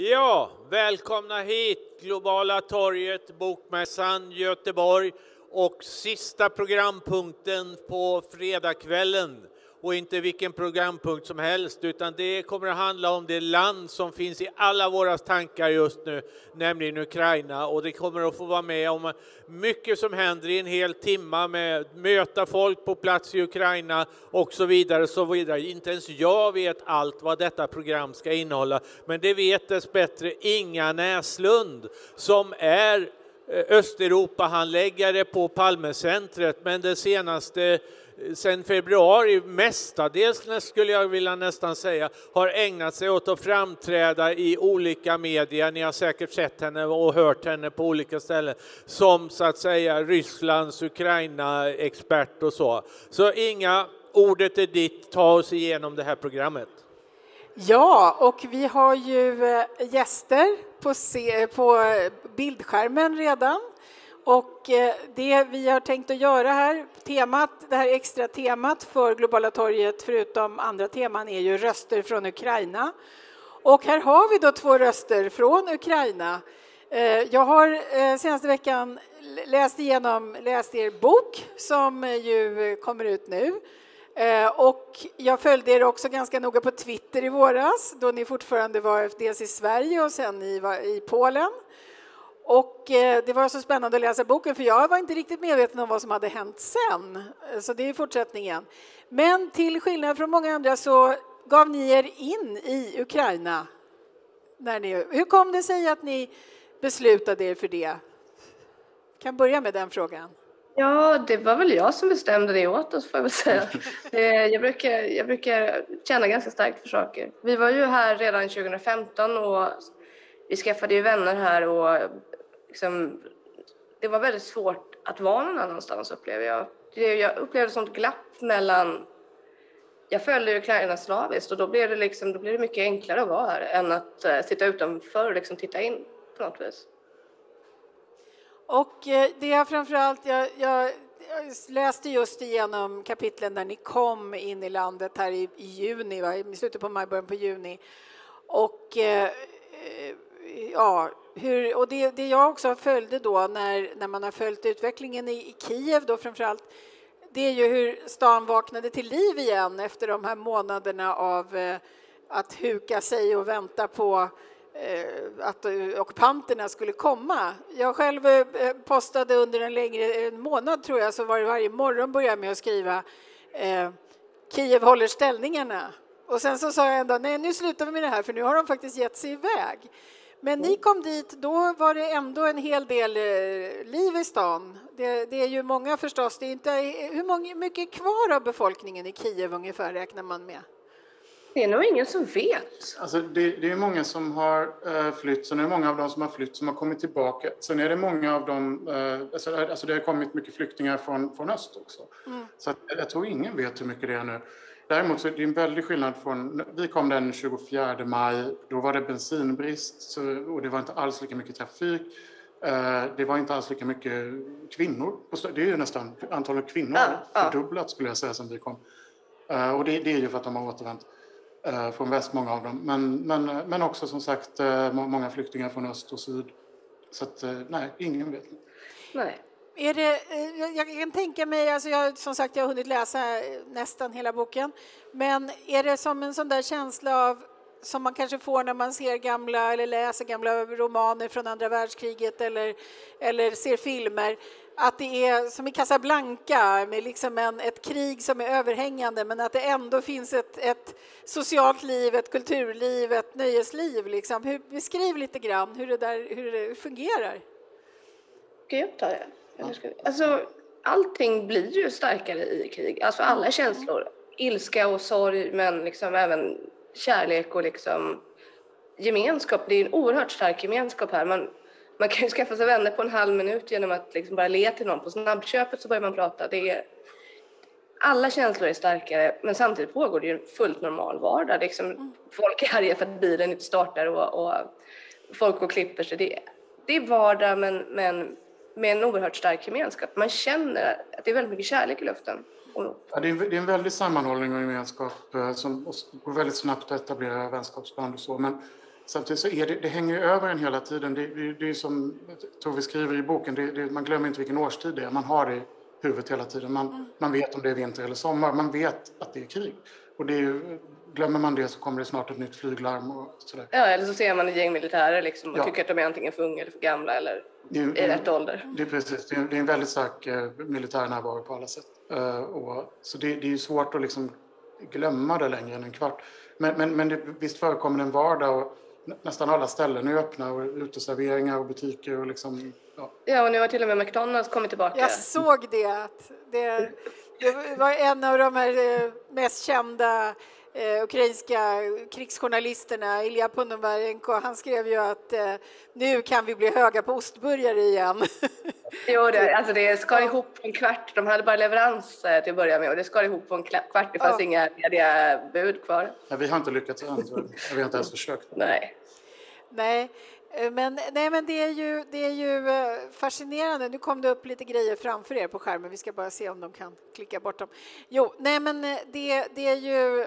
Ja, välkomna hit, Globala torget, Bokmässan Göteborg och sista programpunkten på fredagskvällen och inte vilken programpunkt som helst, utan det kommer att handla om det land som finns i alla våra tankar just nu, nämligen Ukraina. Och det kommer att få vara med om mycket som händer i en hel timme med möta folk på plats i Ukraina och så vidare. Så vidare. Inte ens jag vet allt vad detta program ska innehålla, men det vet dess bättre Inga Näslund som är eh, Östeuropa-handläggare på Palmecentret, men det senaste sen februari mestadels, skulle jag vilja nästan säga, har ägnat sig åt att framträda i olika medier. Ni har säkert sett henne och hört henne på olika ställen som så att säga Rysslands Ukraina-expert och så. Så Inga, ordet är ditt. Ta oss igenom det här programmet. Ja, och vi har ju eh, gäster på, på bildskärmen redan. Och eh, det vi har tänkt att göra här, temat, det här extra temat för Globala torget, förutom andra teman, är ju röster från Ukraina. Och här har vi då två röster från Ukraina. Eh, jag har eh, senaste veckan läst igenom, läst er bok som ju kommer ut nu. Och jag följde er också ganska noga på Twitter i våras då ni fortfarande var dels i Sverige och sen i, i Polen. Och eh, det var så spännande att läsa boken för jag var inte riktigt medveten om vad som hade hänt sen. Så det är fortsättningen. Men till skillnad från många andra så gav ni er in i Ukraina. När ni, hur kom det sig att ni beslutade er för det? Jag kan börja med den frågan. Ja, det var väl jag som bestämde det åt oss får jag väl säga. Jag brukar, jag brukar känna ganska starkt för saker. Vi var ju här redan 2015 och vi skaffade ju vänner här och liksom, det var väldigt svårt att vara någon annanstans upplevde jag. Jag upplevde ett sånt glapp mellan jag följde Ukraina slaviskt och då blev det, liksom, då blev det mycket enklare att vara här än att uh, sitta utanför och liksom titta in på något vis. Och eh, det är framförallt, jag, jag, jag läste just igenom kapitlen när ni kom in i landet här i, i juni, va? i slutet på maj, början på juni. Och eh, eh ja, hur, och det, det jag också följde då när, när man har följt utvecklingen i, i Kiev då framförallt det är ju hur stan vaknade till liv igen efter de här månaderna av eh, att huka sig och vänta på eh, att eh, ockupanterna skulle komma. Jag själv eh, postade under en längre en månad tror jag så var det varje morgon började med att skriva eh, Kiev håller ställningarna. Och sen så sa jag ändå nej nu slutar vi med det här för nu har de faktiskt gett sig iväg. Men ni kom dit, då var det ändå en hel del eh, liv i stan. Det, det, är ju många förstås. Det är inte, hur många, mycket kvar av befolkningen i Kiev ungefär räknar man med? Det är nog ingen som vet. Alltså det, det är många som har uh, flytt, sen är det många av dem som har flytt som har kommit tillbaka. Sen är det många av dem, uh, alltså, alltså det har kommit mycket flyktingar från, från öst också. Mm. Så att, jag tror ingen vet hur mycket det är nu. Däremot så är det en väldig skillnad från, vi kom den 24 maj, då var det bensinbrist så, och det var inte alls lika mycket trafik. Eh, det var inte alls lika mycket kvinnor. Det är ju nästan, antalet kvinnor ja, fördubblat skulle jag säga sen vi kom. Eh, och det, det är ju för att de har återvänt eh, från väst, många av dem. Men, men, men också som sagt många flyktingar från öst och syd. Så att, nej, ingen vet. Nej. Är det, eh, jag kan tänka mig, alltså jag, som sagt jag har hunnit läsa eh, nästan hela boken, men är det som en sån där känsla av som man kanske får när man ser gamla eller läser gamla romaner från andra världskriget eller, eller ser filmer, att det är som i Casablanca med liksom en, ett krig som är överhängande men att det ändå finns ett, ett socialt liv, ett kulturliv, ett nöjesliv. Liksom. Hur, beskriv lite grann hur det, där, hur det fungerar. Ska jag ta det? Alltså, allting blir ju starkare i krig. Alltså alla mm. känslor. Ilska och sorg, men liksom även kärlek och liksom gemenskap. Det är en oerhört stark gemenskap här. Man, man kan ju skaffa sig vänner på en halv minut genom att liksom bara le till någon. På snabbköpet så börjar man prata. Det är, alla känslor är starkare, men samtidigt pågår det ju en fullt normal vardag. Liksom, mm. Folk är arga för att bilen inte startar och, och folk går och klipper sig. Det, det är vardag, men, men med en oerhört stark gemenskap. Man känner att det är väldigt mycket kärlek i luften. Ja, det, är en, väldig sammanhållning och gemenskap eh, som går väldigt snabbt att etablera vänskapsband och så. Men Samtidigt så är det, det hänger över en hela tiden. Det, det, det är som Tove skriver i boken, det, man glömmer inte vilken årstid det är. Man har det i huvudet hela tiden. Man, mm. man vet om det är vinter eller sommar. Man vet att det är krig. Och det är, glömmer man det så kommer det snart ett nytt flyglarm och sådär. Ja, eller så ser man ett gäng militärer liksom och ja. tycker att de är antingen för unga eller för gamla eller det är, i rätt ålder. Det är precis, det är, det är en väldigt stark eh, militär närvaro på alla sätt. Uh, och, så det, det är ju svårt att liksom glömma det längre än en kvart. Men, men, men det, visst förekommer det en vardag och nästan alla ställen är öppna och uteserveringar och butiker och liksom, ja. ja, och nu har till och med McDonalds kommit tillbaka. Jag såg det, att det, det var en av de här eh, mest kända eh, ukrainska krigsjournalisterna, Ilja Punomarenko, han skrev ju att eh, nu kan vi bli höga på ostburgare igen. jo, det, alltså det skar ihop på en kvart. De hade bara leverans eh, till att börja med och det skar ihop på en kvart. Det fanns ja. inga lediga bud kvar. Ja, vi har inte lyckats än. Vi har inte ens försökt. Nej. Nej. Eh, men, nej, men det är, ju, det är ju eh, fascinerande. Nu kom det upp lite grejer framför er på skärmen. Vi ska bara se om de kan klicka bort dem. Jo, nej, men det, det är ju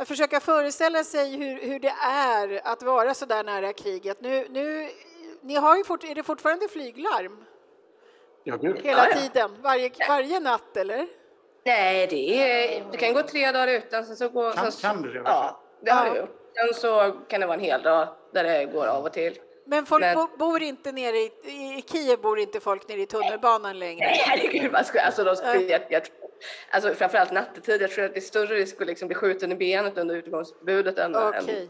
att försöka föreställa sig hur, hur det är att vara så där nära kriget. Nu, nu, ni har ju fort, är det fortfarande flyglarm? Ja, gud. Hela ja, tiden? Varje, varje natt, eller? Nej, det, är, det kan gå tre dagar utan. Sen så går, kan, så, kan du det? Ja, det har ja. gjort. Sen så kan det vara en hel dag där det går av och till. Men folk Men... bor inte nere i, i Kiev bor inte folk nere i tunnelbanan längre? Nej, herregud, alltså, de skulle, jag, jag, alltså framförallt nattetid, jag tror att det är större risk att liksom bli skjuten i benet under utegångsbudet än, okay. än...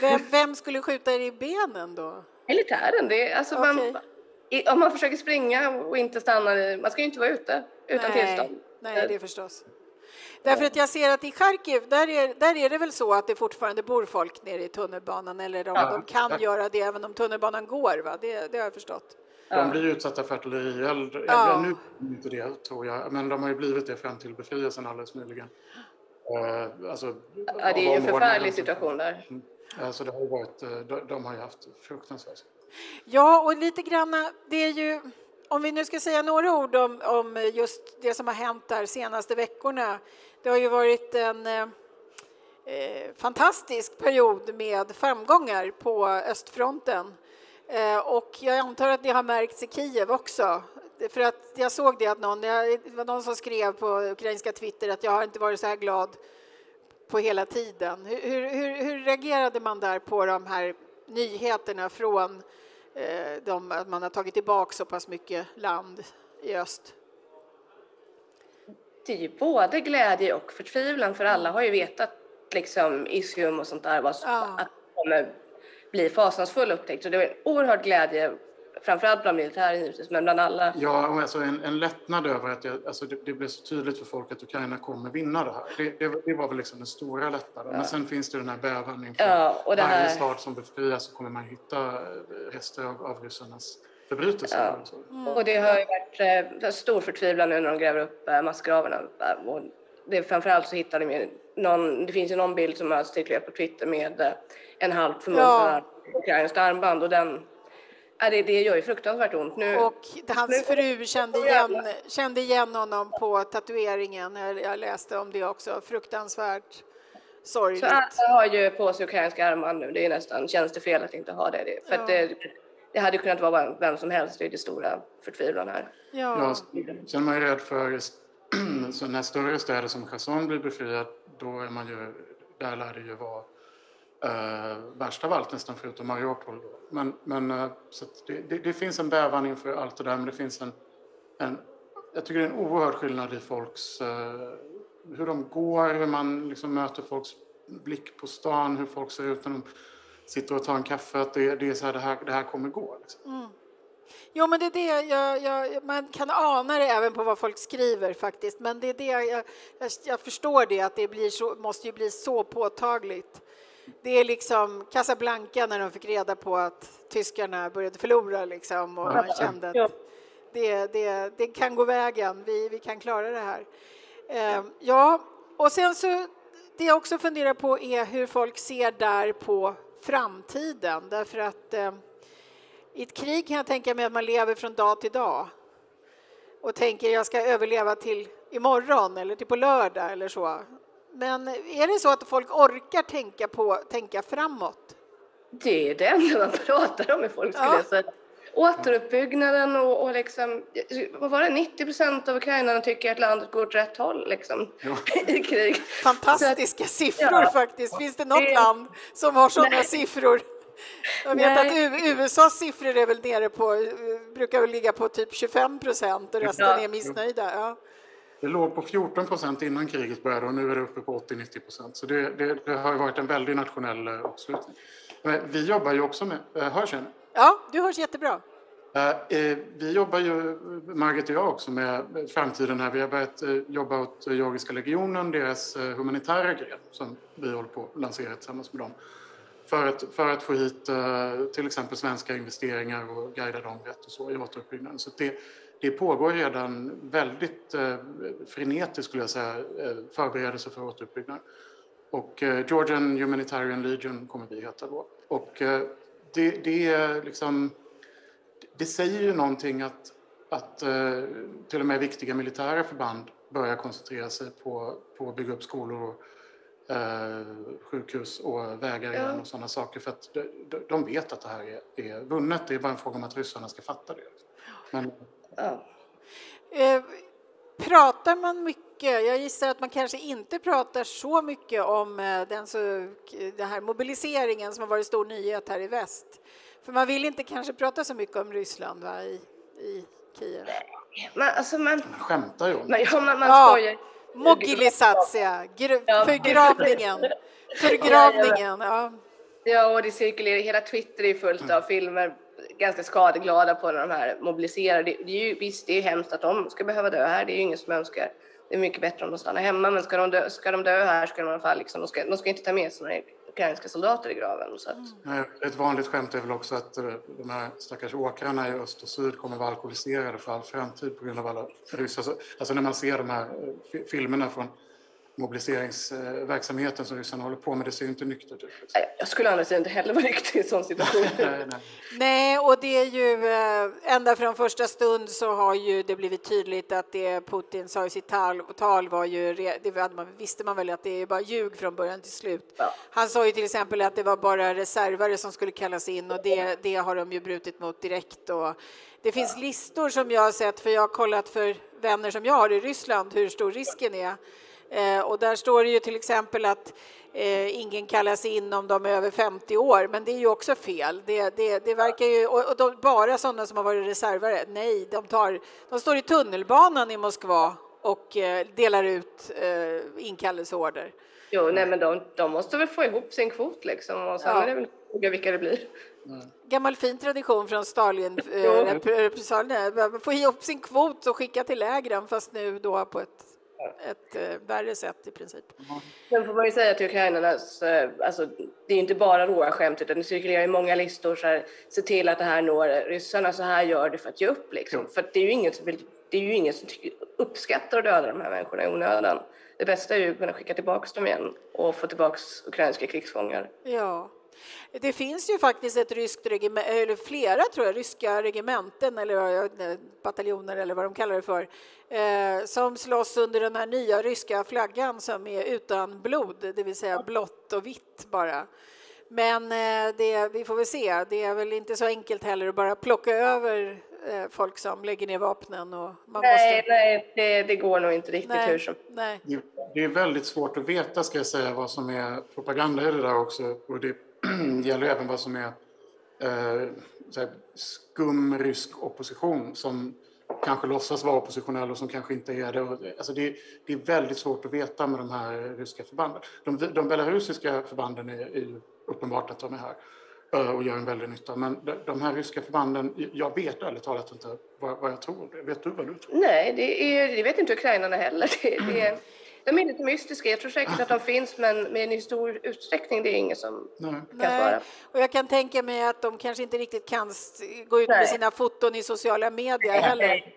Vem, vem, skulle skjuta er i benen då? Militären. Det är, alltså okay. man, om man försöker springa och inte stanna, man ska ju inte vara ute utan Nej. tillstånd. Nej, det förstås. Därför att jag ser att i Charkiv, där är, där är det väl så att det fortfarande bor folk nere i tunnelbanan eller de, ja. de kan göra det även om tunnelbanan går, va? Det, det har jag förstått. De blir utsatta för artillerield. Ja. Nu inte det, tror jag, men de har ju blivit det fram till befrielsen alldeles nyligen. Uh, alltså, ja, det är ju en förfärlig situation där. Mm. Alltså, det har varit, eh, de, de har ju haft fruktansvärt. Ja, och lite grann, det är ju om vi nu ska säga några ord om, om just det som har hänt där senaste veckorna. Det har ju varit en eh, eh, fantastisk period med framgångar på östfronten. Eh, och jag antar att det har märkts i Kiev också. För att jag såg det att någon, det var någon som skrev på ukrainska Twitter att jag har inte varit så här glad på hela tiden. Hur, hur, hur reagerade man där på de här nyheterna från Eh, de, att man har tagit tillbaka så pass mycket land i öst? Det är ju både glädje och förtvivlan för alla har ju vetat liksom Isium och sånt där var, ja. att det kommer bli fasansfull upptäckt. Så det var en oerhörd glädje framförallt bland militären givetvis, men bland alla. Ja, alltså en, en lättnad över att jag, alltså det, det blev så tydligt för folk att Ukraina kommer vinna det här. Det, det, det var väl liksom den stora lättnaden. Ja. Men sen finns det den här bävan inför ja, och det varje här... stad som befrias så kommer man hitta rester av, av ryssarnas förbrytelser. Ja. Mm. Och det har ju varit eh, stor förtvivlan nu när de gräver upp eh, massgravarna. Och det, framförallt så hittar de någon, det finns ju någon bild som har cirkulerat på Twitter med eh, en halvt förmodligen ja. ukrainskt armband och den Ja, det, det gör ju fruktansvärt ont. Nu, och hans fru kände igen, kände igen honom på tatueringen. Jag läste om det också. Fruktansvärt sorgligt. Så alla har ju på sig ukrainska armband nu. Det är nästan, känns det fel att inte ha det? För ja. det, det hade kunnat vara vem som helst. Det är det stora förtvivlan här. Ja. ja sen är man ju rädd för så när större städer som Kherson blir befriad, då är man ju, där lär det ju vara eh, Uh, värst av allt nästan förutom Mariupol. Men, men uh, så det, det, det, finns en bävan inför allt det där men det finns en, en jag tycker det är en oerhörd skillnad i folks, uh, hur de går, hur man liksom möter folks blick på stan, hur folk ser ut när de sitter och tar en kaffe. Att det, det är så här, det här, det här kommer gå. Liksom. Mm. Jo, men det är det jag, jag, man kan ana det även på vad folk skriver faktiskt. Men det är det jag, jag, jag förstår det att det blir så, måste ju bli så påtagligt. Det är liksom Casablanca när de fick reda på att tyskarna började förlora liksom och man kände att det, det, det kan gå vägen, vi, vi kan klara det här. Eh, ja, och sen så det jag också funderar på är hur folk ser där på framtiden därför att eh, i ett krig kan jag tänka mig att man lever från dag till dag och tänker jag ska överleva till imorgon eller till på lördag eller så. Men är det så att folk orkar tänka, på, tänka framåt? det är det enda man pratar om med folk skulle Ja. jag säga. Återuppbyggnaden och, och liksom, vad var det, 90 procent av ukrainarna tycker att landet går åt rätt håll liksom, Ja. i krig. Fantastiska siffror ja. faktiskt. Finns det något Det- land som har sådana Nej. siffror? Jag vet Nej. att USAs siffror är väl nere på, eh, brukar väl ligga på typ 25 procent och resten Ja. är missnöjda. Ja. Det låg på 14 procent innan kriget började och nu är det uppe på 80-90 procent. Så det, det, det har ju varit en väldig nationell eh, uppslutning. Vi jobbar ju också med, eh, hörs jag nu? ja, du hörs jättebra. Vi jobbar ju, Margit och jag också, med framtiden här. Vi har börjat jobba åt Georgiska legionen, deras humanitära gren som vi håller på att lansera tillsammans med dem. För att, för att få hit eh, till exempel svenska investeringar och guida dem rätt och så i återuppbyggnaden. Så det, det pågår redan väldigt eh, frenetiskt skulle jag säga, eh, förberedelser för återuppbyggnad. Och eh, Georgian Humanitarian Legion kommer vi heta då. Och eh, det, det är liksom det säger ju någonting att, att eh, till och med viktiga militära förband börjar koncentrera sig på, på att bygga upp skolor, och, sjukhus och vägar igen Ja. och sådana saker. För att de, vet att det här är, är vunnet. Det är bara en fråga om att ryssarna ska fatta det. Men Ja. Eh, pratar man mycket, jag gissar att man kanske inte pratar så mycket om eh, den, så, den här mobiliseringen som har varit stor nyhet här i väst. För man vill inte kanske prata så mycket om Ryssland va, i, i Kiev. Men, alltså, man, man skämtar ju om men, det. ja, man, man Ja. skojar. Ja. förgravningen. Förgravningen, ja. Ja, och det cirkulerar, hela Twitter är fullt av filmer, ganska skadeglada på de här mobiliserar. Det, det är ju, visst, det är hemskt att de ska behöva dö här, det är ju ingen som önskar. Det är mycket bättre om de stannar hemma, men ska de dö, ska de dö här ska de i alla fall liksom, de ska, de ska inte ta med sig några ukrainska soldater i graven. Så att, mm. Ett vanligt skämt är väl också att eh, de här stackars åkrarna i öst och syd kommer vara alkoholiserade för all framtid på grund av alla ryssar. Alltså, när man ser de här eh, filmerna från mobiliseringsverksamheten som ryssarna håller på med, det ser ju inte nyktert ut. Liksom. jag skulle sidan inte heller vara nykter i en sån situation. Nej, nej. Nej, och det är ju eh, ända från första stund så har ju det blivit tydligt att det Putin sa i sitt tal, tal var ju, det hade man, visste man väl att det är bara ljug från början till slut. Ja. Han sa ju till exempel att det var bara reservare som skulle kallas in och det, det har de ju brutit mot direkt. Och det finns listor som jag har sett, för jag har kollat för vänner som jag har i Ryssland hur stor risken är. Eh, och där står det ju till exempel att eh, ingen kallas in om de är över 50 år, men det är ju också fel. Det, det, det verkar ju, och, de, bara sådana som har varit reservare, nej, de, tar, de står i tunnelbanan i Moskva och eh, delar ut inkallelseorder. Jo, nej, men de, de måste väl få ihop sin kvot liksom och sen Ja. är det väl fråga vilka det blir. Gammal fin tradition från Stalin, eh, Jo. rep- repressalierna. Få ihop sin kvot och skicka till lägren, fast nu då på ett, ett eh, värre sätt i princip. Sen får man ju säga till ukrainarnas, eh, alltså det är ju inte bara råa skämt utan det cirkulerar i många listor så här, se till att det här når ryssarna, så här gör du för att ge upp liksom. Jo. För det är ju ingen som vill, det är ju ingen som tycker, uppskattar att döda de här människorna i onödan. Det bästa är ju att kunna skicka tillbaka dem igen och få tillbaka ukrainska krigsfångar. Ja. Det finns ju faktiskt ett ryskt regiment, eller flera tror jag, ryska regementen eller bataljoner eller vad de kallar det för, eh, som slåss under den här nya ryska flaggan som är utan blod, det vill säga blått och vitt bara. Men eh, det, vi får väl se, det är väl inte så enkelt heller att bara plocka över eh, folk som lägger ner vapnen och man Nej, måste... nej, det, det går nog inte riktigt hur Nej, som. nej. Det- Det är väldigt svårt att veta, ska jag säga, vad som är propaganda i det där också. Och det gäller även vad som är eh, så här, skum rysk opposition som kanske låtsas vara oppositionell och som kanske inte är det. Alltså det, det är väldigt svårt att veta med de här ryska förbanden. De, de belarusiska förbanden är, är uppenbart att de är här eh, och gör en väldig nytta. Men de, de här ryska förbanden, jag vet ärligt talat inte vad, vad jag tror. Vet du vad du tror? Nej, det, är, det vet inte ukrainarna heller. Det, det är, de är lite mystiska. Jag tror säkert att de finns, men men i stor utsträckning det är ingen som Nej. kan Nej, svara. och jag kan tänka mig att de kanske inte riktigt kan gå ut Nej. med sina foton i sociala medier heller. Nej,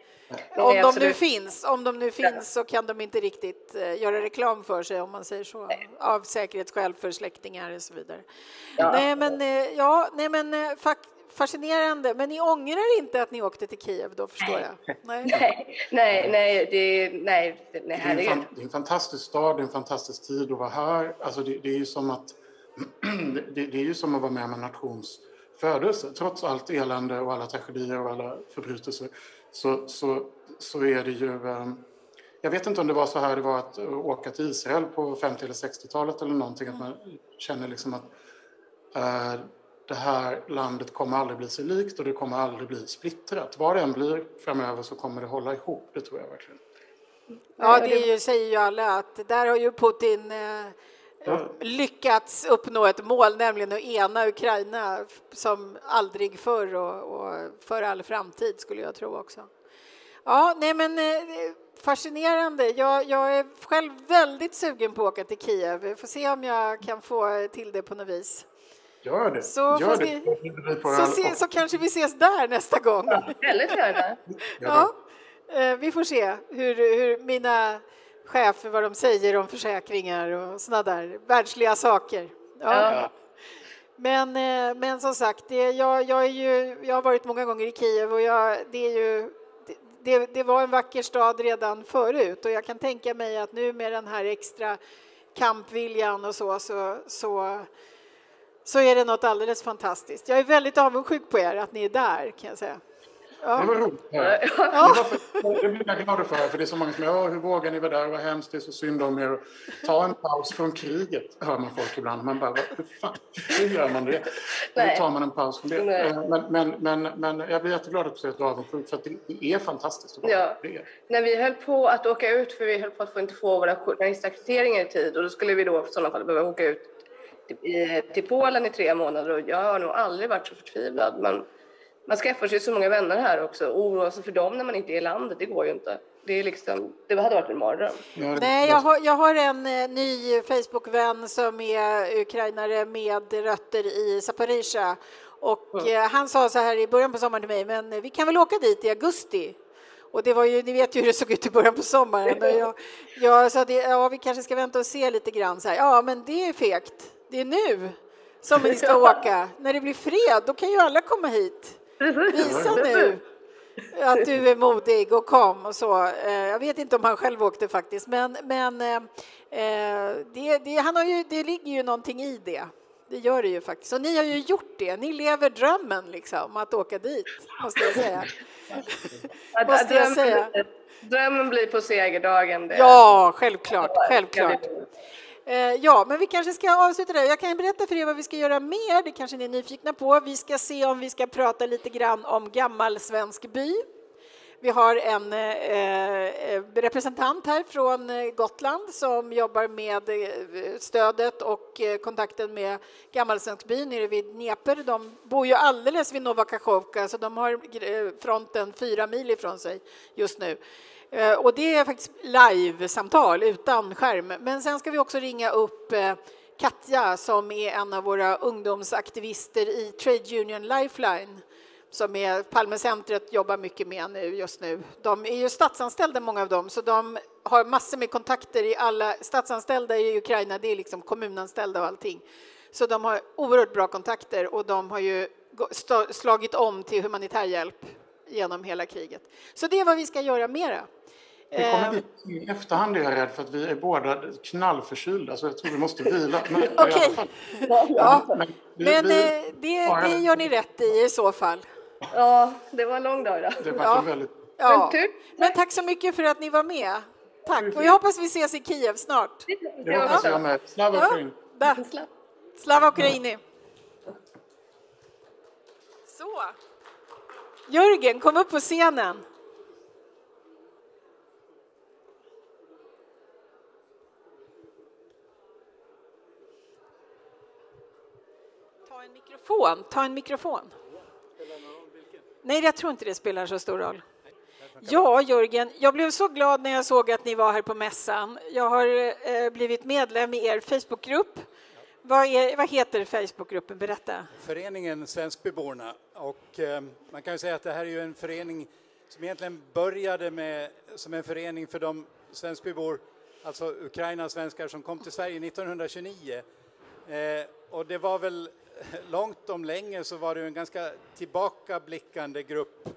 Om de nu finns, om de nu finns så kan de inte riktigt eh, göra reklam för sig om man säger så, av säkerhetsskäl för släktingar och så vidare. Ja. Nej men, eh, ja, nej, men eh, fak- fascinerande. Men ni ångrar inte att ni åkte till Kiev då förstår jag? Nej. Nej, nej, nej, det, nej, det- nej Det är, en det är en fantastisk stad, det är en fantastisk tid att vara här. Alltså det, det är ju som att det, det är ju som att vara med om en nations födelse. Trots allt elände och alla tragedier och alla förbrytelser så, så, så är det ju... Um, jag vet inte om det var så här det var att åka till Israel på 50 eller 60-talet eller någonting, att man känner liksom att uh, det här landet kommer aldrig bli sig likt och det kommer aldrig bli splittrat. Vad det än blir framöver så kommer det hålla ihop, det tror jag verkligen. Ja, det ju, säger ju alla att där har ju Putin eh, ja. lyckats uppnå ett mål, nämligen att ena Ukraina som aldrig förr och, och för all framtid skulle jag tro också. Ja, nej men eh, fascinerande. Jag, jag, är själv väldigt sugen på att åka till Kiev. Vi får se om jag kan få till det på något vis. Gör det. Så, Gör det. Vi, så, se, så, kanske vi ses där nästa gång. Väldigt gärna. Ja, eh, vi får se hur, hur mina chefer vad de säger om försäkringar och såna där världsliga saker. Ja. ja. Men, eh, men som sagt, det, jag, jag, är ju, jag har varit många gånger i Kiev och jag, det, är ju, det, det var en vacker stad redan förut och jag kan tänka mig att nu med den här extra kampviljan och så, så, så så är det något alldeles fantastiskt. Jag är väldigt avundsjuk på er att ni är där kan jag säga. Ja. Det var roligt. Ja. Ja. Det blir jag glad för, för det är så många som säger hur vågar ni vara där, vad hemskt, det är så synd om er. Ta en paus från kriget, hör man folk ibland. Man bara, hur fan, hur gör man det? Nej. Då tar man en paus från det. Men, men, men, men jag blir jätteglad att du säger att du är avundsjuk, för det är fantastiskt. Ja. När vi höll på att åka ut, för vi höll på att få inte få våra journalistackrediteringar i tid, och då skulle vi då i sådana fall behöva åka ut till Polen i tre månader och jag har nog aldrig varit så förtvivlad. Men man skaffar sig så många vänner här också och oroa sig för dem när man inte är i landet, det går ju inte. Det, är liksom, det hade varit en mardröm. Nej, jag har, jag har en eh, ny Facebook-vän som är ukrainare med rötter i Zaporizjzja och mm. han sa så här i början på sommaren till mig, men vi kan väl åka dit i augusti? Och det var ju, ni vet ju hur det såg ut i början på sommaren. Och jag, jag sa det, ja, vi kanske ska vänta och se lite grann. Så här, ja, men det är fegt. Det är nu som vi ska åka. När det blir fred, då kan ju alla komma hit. Visa nu att du är modig och kom och så. Eh, jag vet inte om han själv åkte faktiskt, men, men eh, eh, det, det, han har ju, det ligger ju någonting i det. Det gör det ju faktiskt. Och ni har ju gjort det. Ni lever drömmen liksom, att åka dit, måste jag säga. måste jag säga. Drömmen blir på segerdagen. Det. Ja, självklart. självklart. Eh, ja, men vi kanske ska avsluta där. Jag kan berätta för er vad vi ska göra mer. Det kanske ni är nyfikna på. Vi ska se om vi ska prata lite grann om gammal svensk by. Vi har en eh, eh representant här från eh, Gotland som jobbar med stödet och kontakten med Gammalsvensk by nere vid Dnepr. De bor ju alldeles vid Nova Kachovka så de har fronten fyra mil ifrån sig just nu. Eh, och det är faktiskt live-samtal utan skärm. Men sen ska vi också ringa upp eh, Katja som är en av våra ungdomsaktivister i Trade Union Lifeline som är Palmecentret jobbar mycket med nu just nu. De är ju statsanställda många av dem så de har massor med kontakter i alla statsanställda i Ukraina. Det är liksom kommunanställda och allting. Så de har oerhört bra kontakter och de har ju slagit om till humanitär hjälp genom hela kriget. Så det är vad vi ska göra mera. Vi kommer ehm. dit i efterhand är jag rädd för att vi är båda knallförkylda så jag tror vi måste vila. Okej. Okay. Ja. Men, vi, Men vi, eh, det, det, gör ni rätt i i så fall. Ja, det var en lång dag idag. Det var ja. väldigt... Ja. Men tack så mycket för att ni var med. Tack. Och jag hoppas vi ses i Kiev snart. Det hoppas jag med. Slava Ukraini. Ja. Slava Ukraini. Så. Jörgen, kom upp på scenen. mikrofon. Ta en mikrofon. Nej, jag tror inte det spelar så stor roll. Ja, Jörgen, jag blev så glad när jag såg att ni var här på mässan. Jag har eh, blivit medlem i er Facebookgrupp. Vad, är, vad heter Facebookgruppen? Berätta. Föreningen Svenskbyborna. Och, eh, man kan säga att det här är ju en förening som egentligen började med, som en förening för de svenskbybor, alltså Ukraina-svenskar som kom till Sverige 1929. Eh, och det var väl långt om länge så var det en ganska tillbakablickande grupp.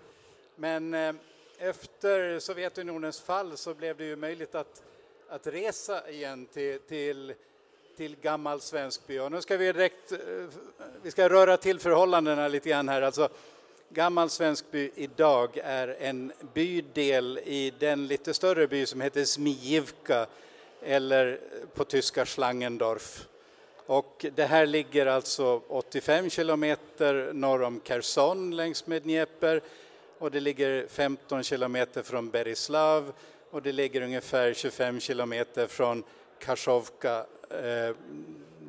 Men eh, efter Sovjetunionens fall så blev det ju möjligt att, att resa igen till, till till gammal Svenskby. Och nu ska vi direkt, eh, vi ska röra till förhållandena lite grann här. Alltså, gammal Svenskby idag är en bydel i den lite större by som heter Smijivka eller eh, på tyska Schlangendorf. Och det här ligger alltså 85 kilometer norr om Kherson längs med Dnepr och det ligger 15 kilometer från Berislav och det ligger ungefär 25 kilometer från Kashovka, Eh,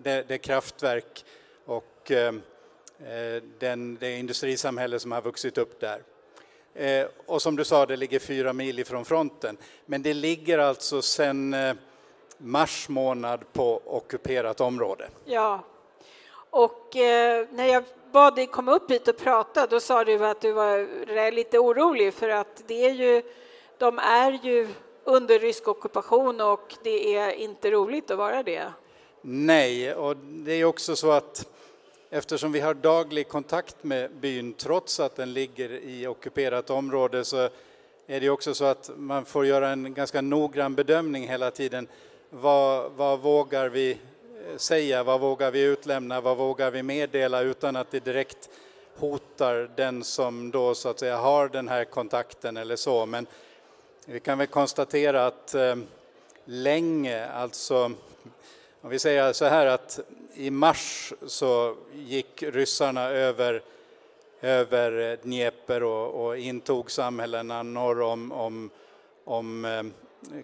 det, det kraftverk och eh, eh, den, det industrisamhälle som har vuxit upp där. Och som du sa, det ligger fyra mil ifrån fronten. Men det ligger alltså sedan mars månad på ockuperat område. Ja, och eh, när jag bad dig komma upp hit och prata, då sa du att du var lite orolig för att det är ju, de är ju under rysk ockupation och det är inte roligt att vara det. Nej, och det är också så att eftersom vi har daglig kontakt med byn trots att den ligger i ockuperat område så är det också så att man får göra en ganska noggrann bedömning hela tiden. Vad, vad vågar vi eh, säga, vad vågar vi utlämna, vad vågar vi meddela utan att det direkt hotar den som då så att säga har den här kontakten eller så. Men vi kan väl konstatera att eh, länge, alltså om vi säger så här att i mars så gick ryssarna över, över eh, Dnepr och, och intog samhällena norr om, om, om eh,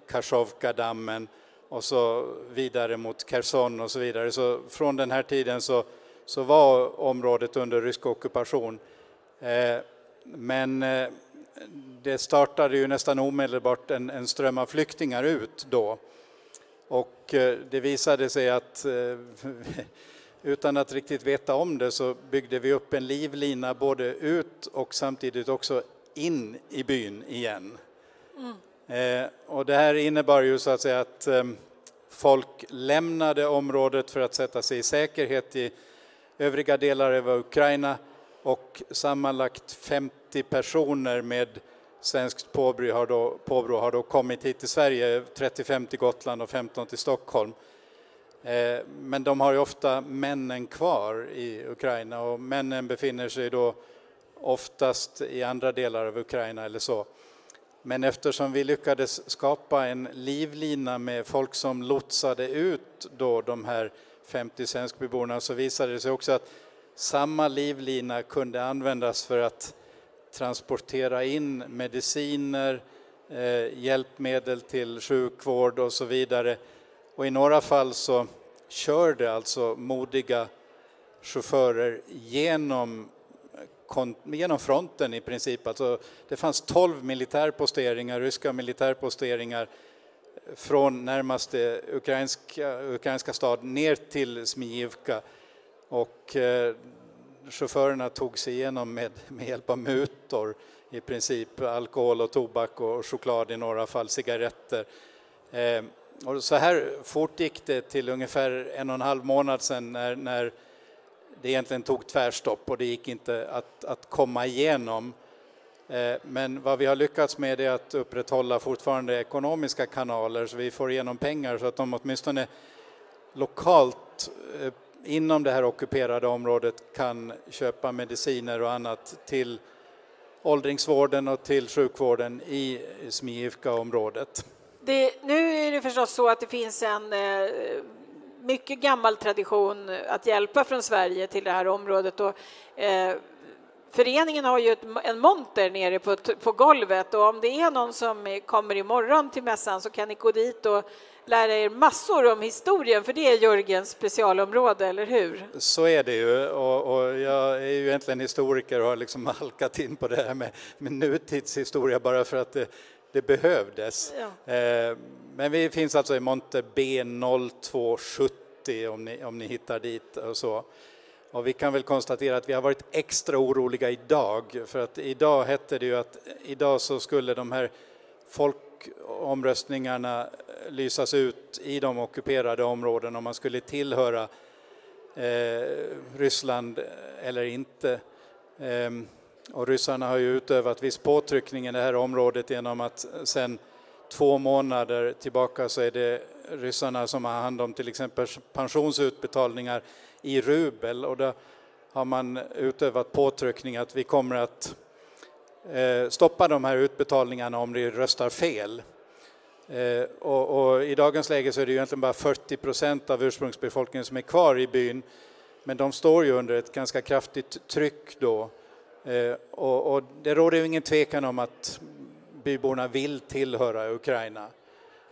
Kashovka-dammen och så vidare mot Kherson och så vidare. Så från den här tiden så, så var området under rysk ockupation. Eh, men eh, det startade ju nästan omedelbart en, en ström av flyktingar ut då. Och eh, det visade sig att eh, utan att riktigt veta om det så byggde vi upp en livlina både ut och samtidigt också in i byn igen. Mm. Och det här innebar ju så att säga att folk lämnade området för att sätta sig i säkerhet i övriga delar av Ukraina och sammanlagt 50 personer med svenskt påbrå har då, påbrå har då kommit hit till Sverige, 35 till Gotland och 15 till Stockholm. Eh, men de har ju ofta männen kvar i Ukraina och männen befinner sig då oftast i andra delar av Ukraina eller så. Men eftersom vi lyckades skapa en livlina med folk som lotsade ut då de här 50 svenskbyborna så visade det sig också att samma livlina kunde användas för att transportera in mediciner, eh, hjälpmedel till sjukvård och så vidare. Och i några fall så körde alltså modiga chaufförer genom, genom fronten i princip. Alltså det fanns 12 militärposteringar, ryska militärposteringar eh, från närmaste eh, ukrainska, ukrainska stad ner till Smijivka. Och eh, chaufförerna tog sig igenom med, med hjälp av mutor i princip alkohol och tobak och choklad i några fall, cigaretter. Eh, och så här fortgick det till ungefär en och en halv månad sedan när, när det egentligen tog tvärstopp och det gick inte att, att komma igenom. Eh, men vad vi har lyckats med är att upprätthålla fortfarande ekonomiska kanaler så vi får igenom pengar så att de åtminstone lokalt eh, inom det här ockuperade området kan köpa mediciner och annat till åldringsvården och till sjukvården i Smijivka-området. nu är det förstås så att det finns en eh, mycket gammal tradition att hjälpa från Sverige till det här området. Och, eh, föreningen har ju ett, en monter nere på, på golvet och om det är någon som kommer imorgon till mässan så kan ni gå dit och lära er massor om historien, för det är Jörgens specialområde, eller hur? Så är det ju, och, och jag är ju egentligen historiker och har liksom halkat in på det här med, med nutidshistoria bara för att det, det behövdes. Ja. Eh, men vi finns alltså i monter B0270 om ni, om ni hittar dit och så. Och vi kan väl konstatera att vi har varit extra oroliga idag, för att idag hette det ju att idag så skulle de här folkomröstningarna eh, lysas ut i de ockuperade områdena om man skulle tillhöra eh, Ryssland eller inte. Eh, och ryssarna har ju utövat viss påtryckning i det här området genom att sen två månader tillbaka så är det ryssarna som har hand om till exempel pensionsutbetalningar i rubel och då har man utövat påtryckning att vi kommer att stoppa de här utbetalningarna om de röstar fel. Eh, och, och, I dagens läge så är det egentligen bara 40 procent av ursprungsbefolkningen som är kvar i byn. Men de står ju under ett ganska kraftigt tryck då. Eh, och, och, det råder ju ingen tvekan om att byborna vill tillhöra Ukraina.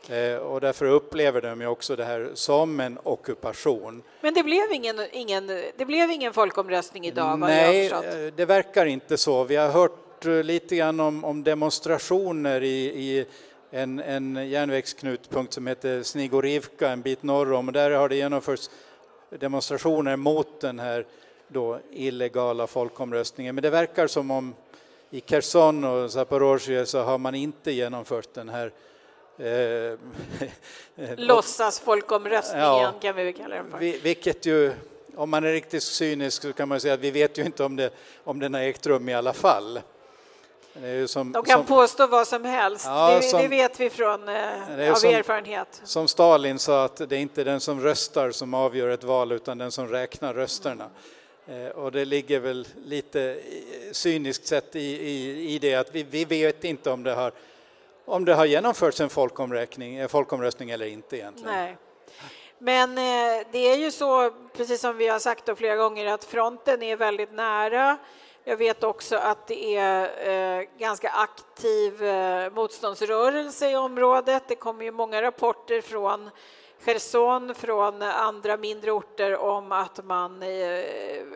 Eh, och därför upplever de ju också det här som en ockupation. Men det blev ingen, ingen, det blev ingen folkomröstning idag? Nej, eh, det verkar inte så. Vi har hört eh, lite grann om, om demonstrationer i, i en, en järnvägsknutpunkt som heter Snigorivka, en bit norr om. Där har det genomförts demonstrationer mot den här då illegala folkomröstningen. Men det verkar som om i Kherson och Zaporozhye så har man inte genomfört den här eh, Låtsas folkomröstningen ja, kan vi kalla den för. Vilket ju, om man är riktigt cynisk så kan man säga att vi vet ju inte om, det, om den har ägt rum i alla fall. Som, De kan som, påstå vad som helst, ja, det, som, det, vet vi från, eh, av som, erfarenhet. Som Stalin sa att det är inte den som röstar som avgör ett val utan den som räknar rösterna. Eh, och det ligger väl lite cyniskt sett i, i, i det att vi, vi vet inte om det har, om det har genomförts en folkomräkning, folkomröstning eller inte egentligen. Nej. Men eh, det är ju så, precis som vi har sagt då flera gånger, att fronten är väldigt nära. Jag vet också att det är eh, ganska aktiv eh, motståndsrörelse i området. Det kommer ju många rapporter från Cherson från andra mindre orter om att man, eh,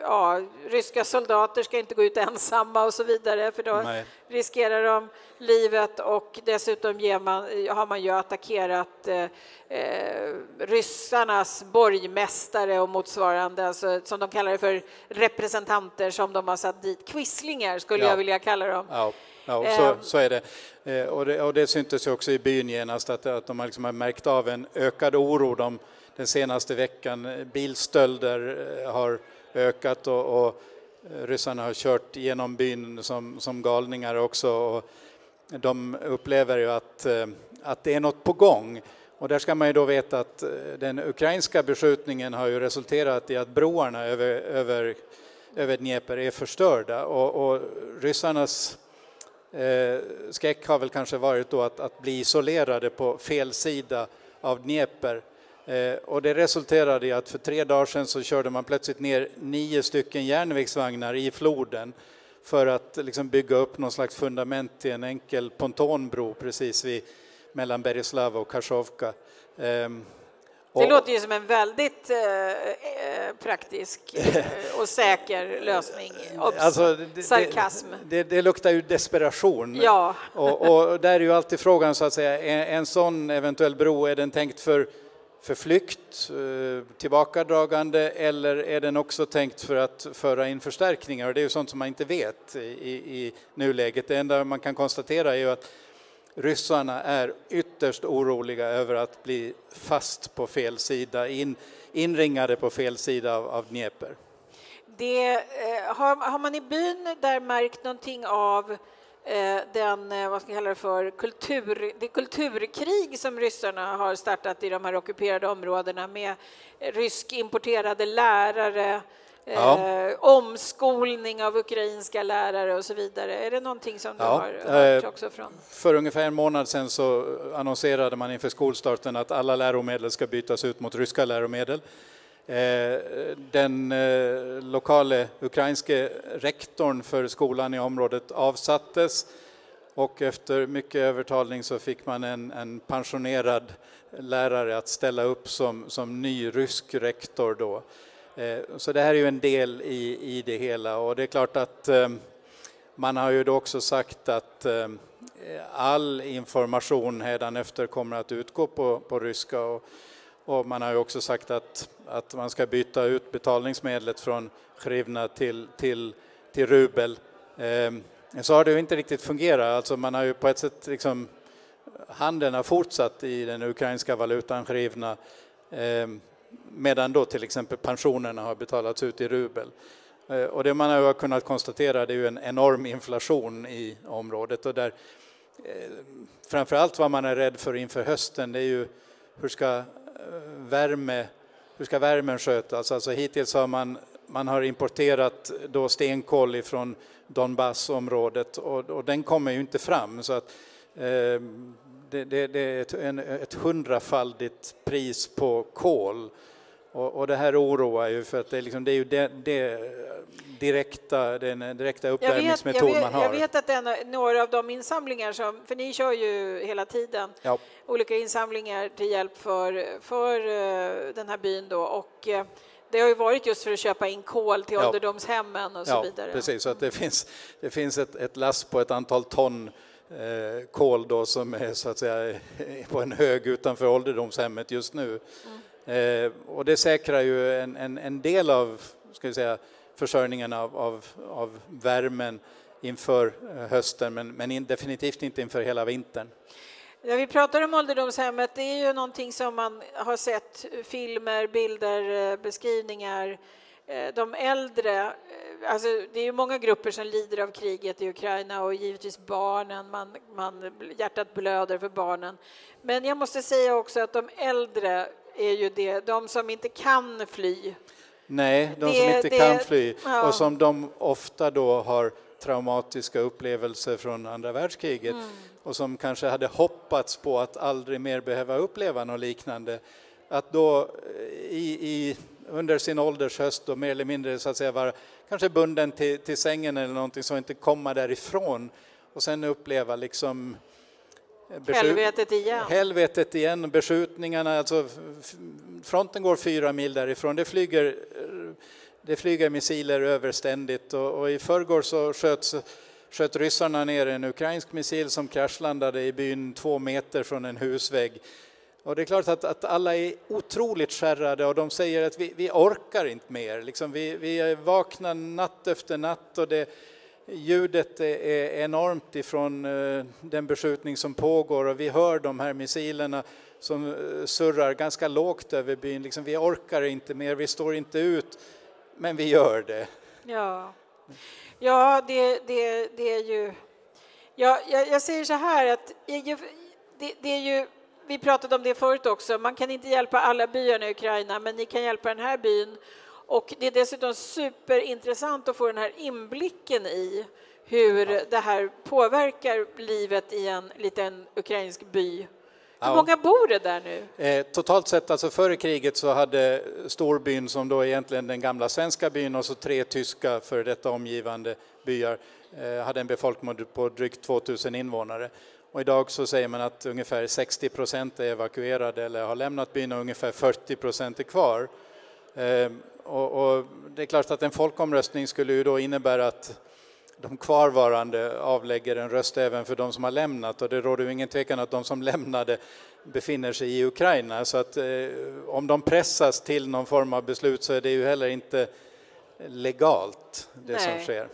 ja, ryska soldater ska inte gå ut ensamma och så vidare för då Nej riskerar de livet och dessutom man, har man ju attackerat eh, eh, ryssarnas borgmästare och motsvarande, alltså, som de kallar det för representanter som de har satt dit, quislingar skulle ja. jag vilja kalla dem. Ja. Ja, så, ehm. så är det. Eh, och det. Och det syntes också i byn genast att, att de liksom har märkt av en ökad oro de, den senaste veckan. Bilstölder eh, har ökat och, och ryssarna har kört genom byn som, som galningar också. Och de upplever ju att, eh, att det är något på gång. Och där ska man ju då veta att eh, den ukrainska beskjutningen har ju resulterat i att broarna över, över, över Dnepr är förstörda och, och ryssarnas Eh, skräck har väl kanske varit då att, att bli isolerade på fel sida av Dnepr. Eh, och det resulterade i att för tre dagar sedan så körde man plötsligt ner nio stycken järnvägsvagnar i floden för att liksom bygga upp någon slags fundament till en enkel pontonbro precis vid, mellan Berislav och Karsovka. Eh, det låter ju som en väldigt eh, eh praktisk eh, och säker lösning. Obs, alltså, det, sarkasm. Det, det, det, luktar ju desperation. Ja. Och, och, där är ju alltid frågan, så att säga, en, en sån eventuell bro, är den tänkt för, för flykt, eh, tillbakadragande, eller är den också tänkt för att föra in förstärkningar? Och det är ju sånt som man inte vet i, i nuläget. Det enda man kan konstatera är ju att ryssarna är ytterst oroliga över att bli fast på fel sida, in, inringade på fel sida av, av Dnepr. Det, eh, har, har, man i byn där märkt någonting av den, eh, vad ska jag kalla det för, kultur, det kulturkrig som ryssarna har startat i de här ockuperade områdena med rysk importerade lärare, Ja. Eh, omskolning av ukrainska lärare och så vidare. Är det någonting som du ja. har hört eh, också från? För ungefär en månad sedan så annonserade man inför skolstarten att alla läromedel ska bytas ut mot ryska läromedel. Eh, den eh, lokale ukrainske rektorn för skolan i området avsattes och efter mycket övertalning så fick man en, en pensionerad lärare att ställa upp som, som ny rysk rektor då. Eh, så det här är ju en del i, i det hela och det är klart att man har ju då också sagt att all information hädanefter kommer att utgå på, på ryska och, och man har ju också sagt att, att man ska byta ut betalningsmedlet från hrivna till, till, till rubel. Ehm, så har det ju inte riktigt fungerat, alltså man har ju på ett sätt liksom handeln har fortsatt i den ukrainska valutan hrivna ehm, medan då till exempel pensionerna har betalats ut i rubel. Eh, och det man har kunnat konstatera det är ju en enorm inflation i området och där eh, framförallt vad man är rädd för inför hösten det är ju hur ska värme, hur ska värmen skötas? Alltså hittills har man, man har importerat då stenkol från Donbassområdet och, och den kommer ju inte fram. Så att, eh, det, det, det, är ett, en, ett hundrafaldigt pris på kol. Och, och, det här oroar ju för att det, liksom, det är ju det, det direkta, den direkta uppvärmningsmetod jag vet, man har. Jag vet att en, några av de insamlingar som, för ni kör ju hela tiden ja. olika insamlingar till hjälp för, för uh, den här byn då och uh, det har ju varit just för att köpa in kol till ja. ålderdomshemmen och så ja, vidare. Precis, så att det finns, det finns ett, ett lass på ett antal ton eh, kol då som är så att säga på en hög utanför ålderdomshemmet just nu. Mm. Eh, och det säkrar ju en, en, en del av ska vi säga, försörjningen av, av, av värmen inför eh, hösten men, men in, definitivt inte inför hela vintern. När vi pratar om ålderdomshemmet, det är ju någonting som man har sett filmer, bilder, eh, beskrivningar. Eh, de äldre, alltså det är ju många grupper som lider av kriget i Ukraina och givetvis barnen, man, man, hjärtat blöder för barnen. Men jag måste säga också att de äldre är ju det, de som inte kan fly. Nej, de det, som inte det, kan fly ja. och som de ofta då har traumatiska upplevelser från andra världskriget mm. och som kanske hade hoppats på att aldrig mer behöva uppleva något liknande. Att då eh, i, i, under sin ålders höst då mer eller mindre så att säga vara kanske bunden till, till sängen eller någonting så inte komma därifrån och sen uppleva liksom Helvetet igen. Helvetet igen, beskjutningarna, alltså fronten går fyra mil därifrån. Det flyger, det flyger missiler över ständigt och, och i förrgår så sköts, sköt ryssarna ner en ukrainsk missil som kraschlandade i byn två meter från en husvägg. Och det är klart att, att alla är otroligt skärrade och de säger att vi, vi orkar inte mer. Liksom vi, vi är vakna natt efter natt och det, ljudet är enormt ifrån eh, den beskjutning som pågår och vi hör de här missilerna som eh, surrar ganska lågt över byn. Liksom, vi orkar inte mer, vi står inte ut, men vi gör det. Ja, ja det, det, det är ju... Ja, jag, jag säger så här att det, det är ju vi pratade om det förut också, man kan inte hjälpa alla byarna i Ukraina, men ni kan hjälpa den här byn och det är dessutom superintressant att få den här inblicken i hur ja. det här påverkar livet i en liten ukrainsk by. Hur ja. många bor det där nu? Eh, totalt sett, alltså före kriget så hade storbyn, som då egentligen den gamla svenska byn och så tre tyska före detta omgivande byar, eh, hade en befolkning på drygt 2000 invånare. Och idag så säger man att ungefär 60 procent är evakuerade eller har lämnat byn och ungefär 40 procent är kvar. Och, och, det är klart att en folkomröstning skulle ju då innebära att de kvarvarande avlägger en röst även för de som har lämnat och det råder ingen tvekan att de som lämnade befinner sig i Ukraina så att eh, om de pressas till någon form av beslut så är det ju heller inte legalt det Nej. som sker.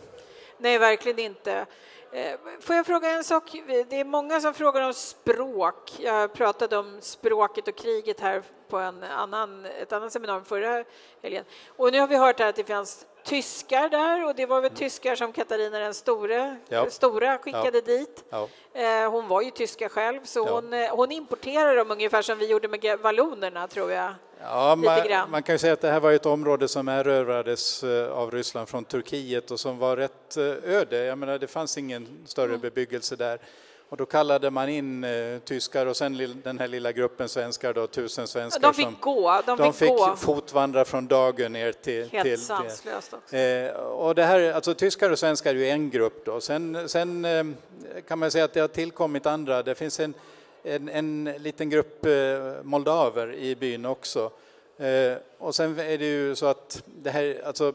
Nej, verkligen inte. Eh, får jag fråga en sak? Det är många som frågar om språk. Jag pratade om språket och kriget här på en annan, ett annat seminarium förra helgen. Och nu har vi hört att det fanns tyskar där och det var väl tyskar som Katarina den store, ja. stora skickade ja. dit. Ja. Eh, hon var ju tyska själv så hon, eh, hon importerar dem ungefär som vi gjorde med vallonerna tror jag. Ja, man, man, kan ju säga att det här var ett område som erövrades eh, av Ryssland från Turkiet och som var rätt öde. Jag menar, det fanns ingen större mm. bebyggelse där. Och då kallade man in eh, tyskar och sen den här lilla gruppen svenskar, då, tusen svenskar. De fick som, gå. De, de fick, gå. fotvandra från dagen ner till... Helt till sanslöst också. Eh, och det här, alltså tyskar och svenskar är ju en grupp då. Sen, sen eh, kan man säga att det har tillkommit andra. Det finns en, en, en liten grupp eh, moldaver i byn också. Eh, och sen är det ju så att det här, alltså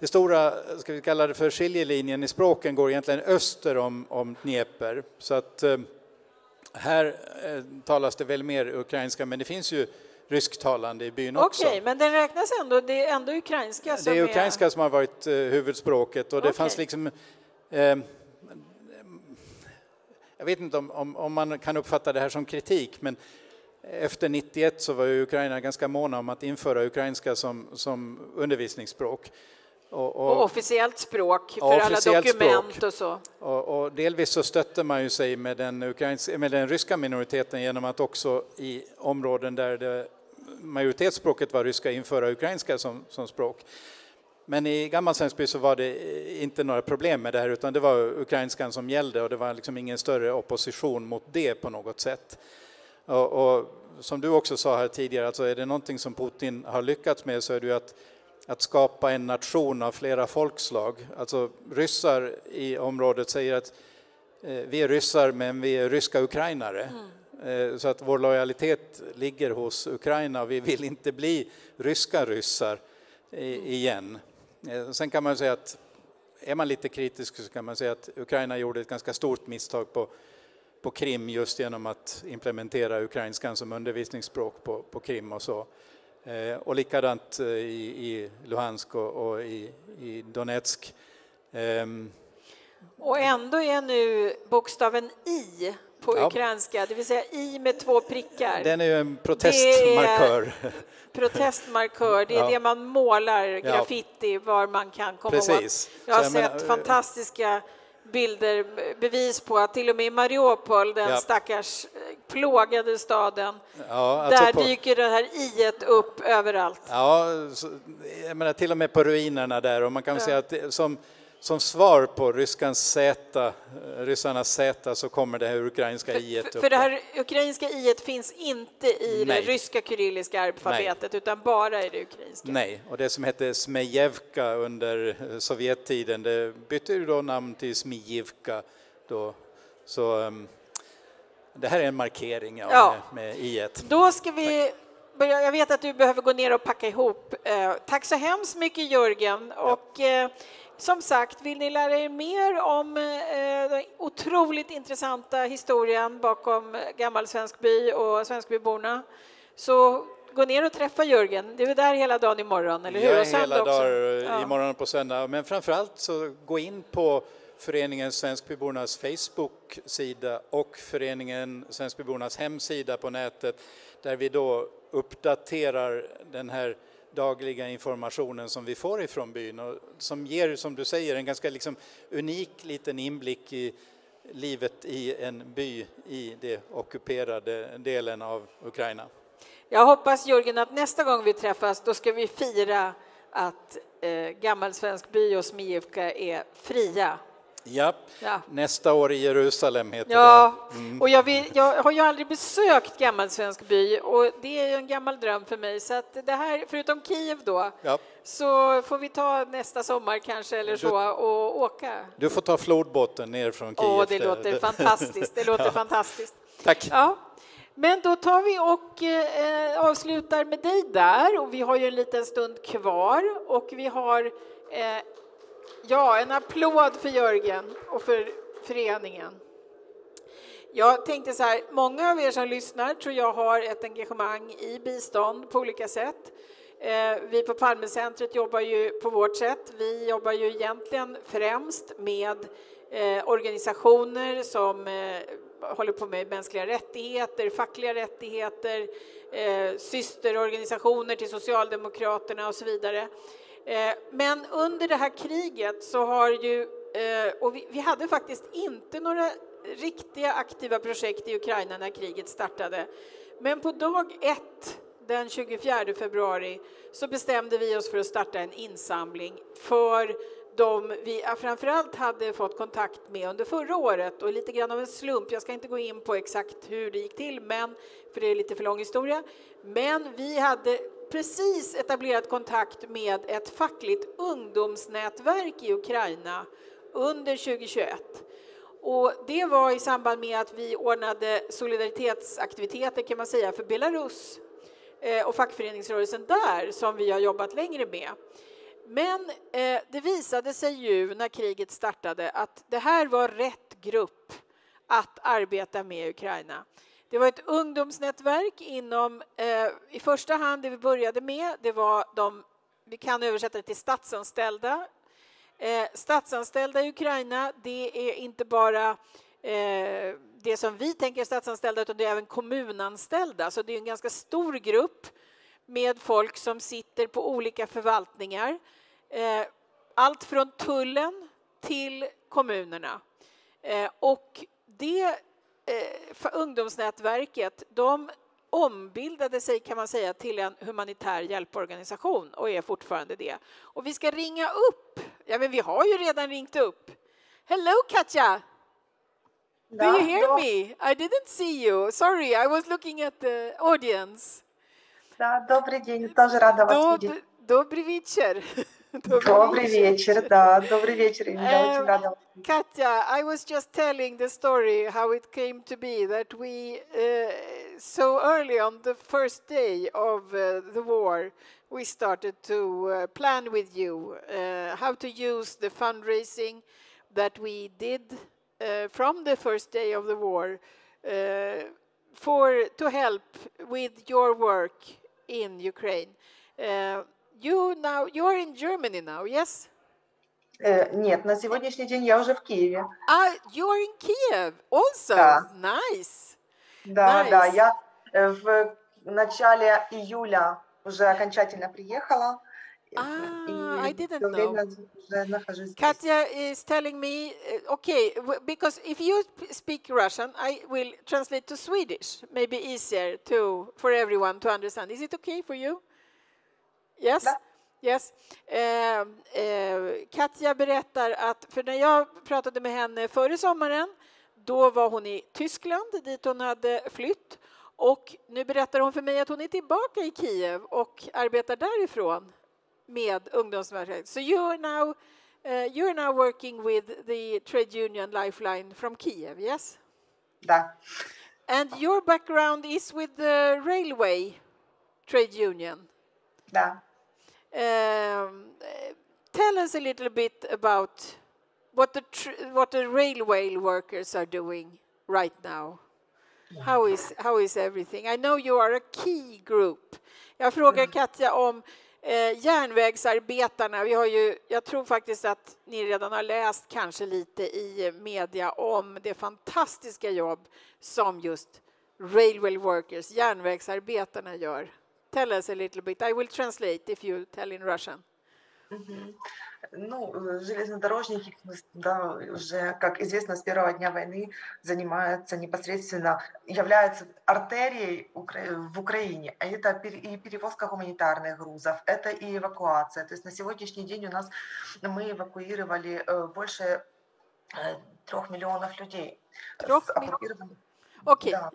det stora, ska vi kalla det för skiljelinjen i språken går egentligen öster om, om Dnieper. Så att eh, här eh, talas det väl mer ukrainska, men det finns ju rysktalande i byn också. Okej, men den räknas ändå, det är ändå ukrainska som Det är ukrainska är... som har varit eh, huvudspråket och det okay. fanns liksom eh, jag vet inte om, om, om, man kan uppfatta det här som kritik, men efter 91 så var Ukraina ganska måna om att införa ukrainska som, som undervisningsspråk. Och, och, och officiellt språk för alla dokument språk. och så. Och, och, delvis så stötte man ju sig med den, ukrains, med den ryska minoriteten genom att också i områden där det, majoritetsspråket var ryska införa ukrainska som, som språk. Men i gammal Svensby så var det inte några problem med det här utan det var ukrainskan som gällde och det var liksom ingen större opposition mot det på något sätt. Och, och som du också sa här tidigare, alltså är det någonting som Putin har lyckats med så är det ju att, att skapa en nation av flera folkslag. Alltså ryssar i området säger att eh, vi är ryssar men vi är ryska ukrainare. Mm. Eh, så att vår lojalitet ligger hos Ukraina och vi vill inte bli ryska ryssar mm. igen. Eh, sen kan man säga att är man lite kritisk så kan man säga att Ukraina gjorde ett ganska stort misstag på, på Krim just genom att implementera ukrainskan som undervisningsspråk på, på Krim och så. Eh, och likadant eh, i, i Luhansk och, och i, i, Donetsk. Eh, och ändå är nu bokstaven I på ja. ukrainska, det vill säga I med två prickar. Den är ju en protestmarkör. protestmarkör, det är ja. det man målar graffiti var man kan komma Precis. åt. Jag har jag sett menar, fantastiska bilder, bevis på att till och med i Mariupol, den ja. stackars eh, plågade staden, ja, alltså där på... dyker det här i upp överallt. Ja, så, jag menar till och med på ruinerna där och man kan ja. säga att som som svar på ryskans Z, ryssarnas Z så kommer det här ukrainska i upp. För det här ukrainska i finns inte i Nej. det ryska kyrilliska alfabetet utan bara i det ukrainska? Nej, och det som hette Smejevka under Sovjettiden det bytte ju då namn till Smijivka. Då. Så um, det här är en markering ja, ja. med, med i -et. Då ska vi börja, jag vet att du behöver gå ner och packa ihop. Eh, tack så hemskt mycket Jörgen. Ja. Och, eh, som sagt, vill ni lära er mer om eh, den otroligt intressanta historien bakom Gammal Svenskby och Svenskbyborna så gå ner och träffa Jörgen. Du är där hela dagen imorgon, eller hur? Jag är hela dagen ja. imorgon på söndag, men framför allt så gå in på föreningen Svenskbybornas Facebook-sida och föreningen Svenskbybornas hemsida på nätet där vi då uppdaterar den här dagliga informationen som vi får ifrån byn och som ger, som du säger, en ganska liksom unik liten inblick i livet i en by i den ockuperade delen av Ukraina. Jag hoppas Jörgen att nästa gång vi träffas då ska vi fira att eh, Gammal Svensk by och Smijivka är fria Ja. ja. nästa år i Jerusalem heter ja. det. Mm. Och jag, vill, jag, har ju aldrig besökt gammal svensk by och det är en gammal dröm för mig. Så att det här, förutom Kiev då, ja. så får vi ta nästa sommar kanske eller så och åka. Du får ta flodbåten ner från Kiev. Åh, det låter fantastiskt. Det låter ja. fantastiskt. Tack. Ja. Men då tar vi och eh, avslutar med dig där och vi har ju en liten stund kvar och vi har eh, Ja, en applåd för Jörgen och för föreningen. Jag tänkte så här, många av er som lyssnar tror jag har ett engagemang i bistånd på olika sätt. Eh, vi på Palmecentret jobbar ju på vårt sätt. Vi jobbar ju egentligen främst med eh, organisationer som eh, håller på med mänskliga rättigheter, fackliga rättigheter, systerorganisationer till Socialdemokraterna och så vidare. Eh, men under det här kriget så har ju, eh, och vi hade faktiskt inte några riktiga aktiva projekt i Ukraina när kriget startade. Men på dag ett, den 24 februari, så bestämde vi oss för att starta en insamling för de vi eh, framförallt hade fått kontakt med under förra året och lite grann av en slump. Jag ska inte gå in på exakt hur det gick till, men, för det är lite för lång historia. Men vi hade precis etablerat kontakt med ett fackligt ungdomsnätverk i Ukraina under 2021. Och det var i samband med att vi ordnade solidaritetsaktiviteter kan man säga för Belarus eh, och fackföreningsrörelsen där som vi har jobbat längre med. Men eh, det visade sig ju när kriget startade att det här var rätt grupp att arbeta med i Ukraina. Det var ett ungdomsnätverk inom, eh, i första hand det vi började med, det var de, vi kan översätta det till statsanställda. Eh, statsanställda i Ukraina, det är inte bara eh, det som vi tänker statsanställda, utan det är även kommunanställda. Så det är en ganska stor grupp med folk som sitter på olika förvaltningar. Eh, allt från tullen till kommunerna. Eh, och det eh, ungdomsnätverket, de ombildade sig kan man säga till en humanitär hjälporganisation och är fortfarande det. Och vi ska ringa upp, ja men vi har ju redan ringt upp. Hello Katja! Do you hear me? I didn't see you. Sorry, I was looking at the audience. Да, добрый день, тоже рада вас видеть. Добрый вечер. Добрый вечер, да, добрый вечер, Инга, очень рада. Katja, I was just telling the story how it came to be that we, uh, so early on the first day of uh, the war, we started to uh, plan with you uh, how to use the fundraising that we did uh, from the first day of the war uh, for to help with your work in Ukraine. You now you're in Germany now, yes? Э, нет, на сегодняшний день я уже в Киеве. Ah, you're in Kiev also. Да. Nice. Да, nice. да, я э, в начале июля уже окончательно приехала. Ah, I didn't know. Katya is telling me, uh, okay, because if you speak Russian, I will translate to Swedish. Maybe easier to for everyone to understand. Is it okay for you? Yes? Yes. Eh, eh, Katja berättar att, för när jag pratade med henne före sommaren, då var hon i Tyskland dit hon hade flytt. Och nu berättar hon för mig att hon är tillbaka i Kiev och arbetar därifrån med ungdomsverksamhet. So you're now, uh, you're now working with the trade union Lifeline from Kiev, yes? Да. And your background is with the railway trade union? Да. Um, tell us a little bit about what the what the railway workers are doing right now. How is how is everything? I know you are a key group. Jag frågar mm. Katja om eh, järnvägsarbetarna. Vi har ju, jag tror faktiskt att ni redan har läst kanske lite i media om det fantastiska jobb som just railway workers, järnvägsarbetarna gör. Tell us a little bit. I will translate if you tell in Russian. Ну, железнодорожники, да, уже, как известно, с первого дня войны занимаются непосредственно, являются артерией в Украине. Это и перевозка гуманитарных грузов, это и эвакуация. То есть на сегодняшний день у нас мы эвакуировали э, больше э, трех миллионов людей. Трех миллионов? Окей. Okay. Да.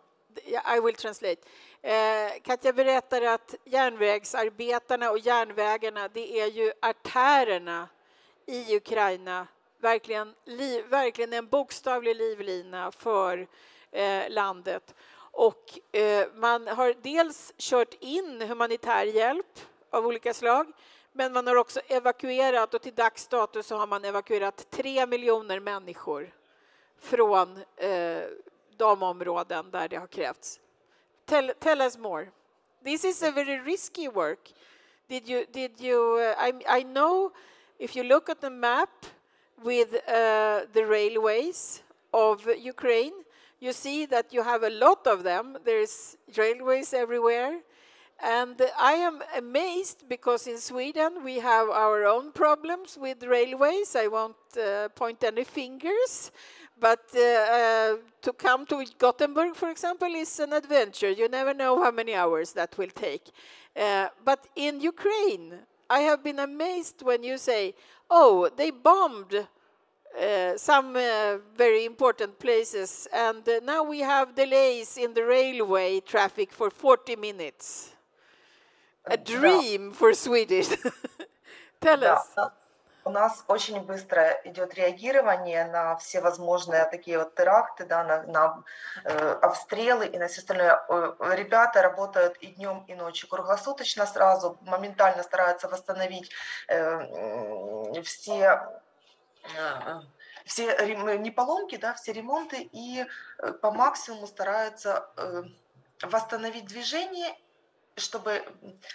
I will translate. Eh, Katja berättar att järnvägsarbetarna och järnvägarna, det är ju artärerna i Ukraina, verkligen, li, verkligen en bokstavlig livlina för eh, landet. Och eh, man har dels kört in humanitär hjälp av olika slag, men man har också evakuerat och till dags dato så har man evakuerat tre miljoner människor från eh, de områden där det har krävts. Tell, tell us more. This is a very risky work. Did you, did you, I, I know if you look at the map with uh, the railways of Ukraine, you see that you have a lot of them. There's railways everywhere. And I am amazed because in Sweden we have our own problems with railways. I won't uh, point any fingers. But uh, uh, to come to Gothenburg, for example, is an adventure. You never know how many hours that will take. Uh, but in Ukraine, I have been amazed when you say, oh, they bombed uh, some uh, very important places, and uh, now we have delays in the railway traffic for 40 minutes. A dream for Swedish. Tell us. У нас очень быстро идет реагирование на все возможные такие вот теракты, да, на, на э, обстрелы и на все остальное. Э, ребята работают и днем, и ночью круглосуточно сразу, моментально стараются восстановить э, все э, все не поломки, да, все ремонты и э, по максимуму стараются э, восстановить движение, чтобы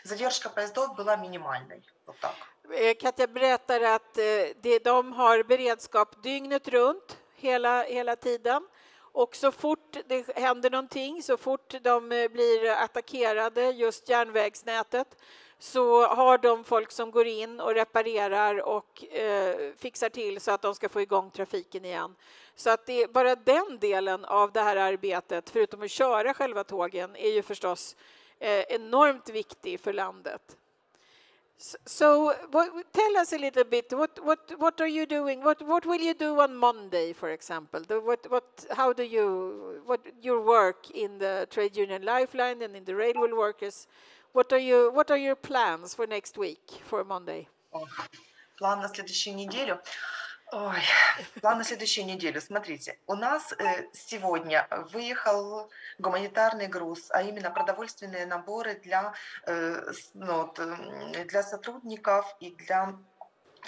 задержка поездов была минимальной. Вот так. Eh, Katja berättar att eh, de har beredskap dygnet runt hela, hela tiden. Och så fort det händer någonting, så fort de eh, blir attackerade, just järnvägsnätet, så har de folk som går in och reparerar och eh, fixar till så att de ska få igång trafiken igen. Så att det, bara den delen av det här arbetet, förutom att köra själva tågen, är ju förstås eh, enormt viktig för landet. So, what, tell us a little bit. What what what are you doing? What what will you do on Monday, for example? The, what what how do you what your work in the trade union lifeline and in the railway workers? What are you what are your plans for next week for Monday? План на следующую неделю. Ой, план на следующую неделю. Смотрите, у нас э, сегодня выехал гуманитарный груз, а именно продовольственные наборы для, э, ну, для сотрудников и для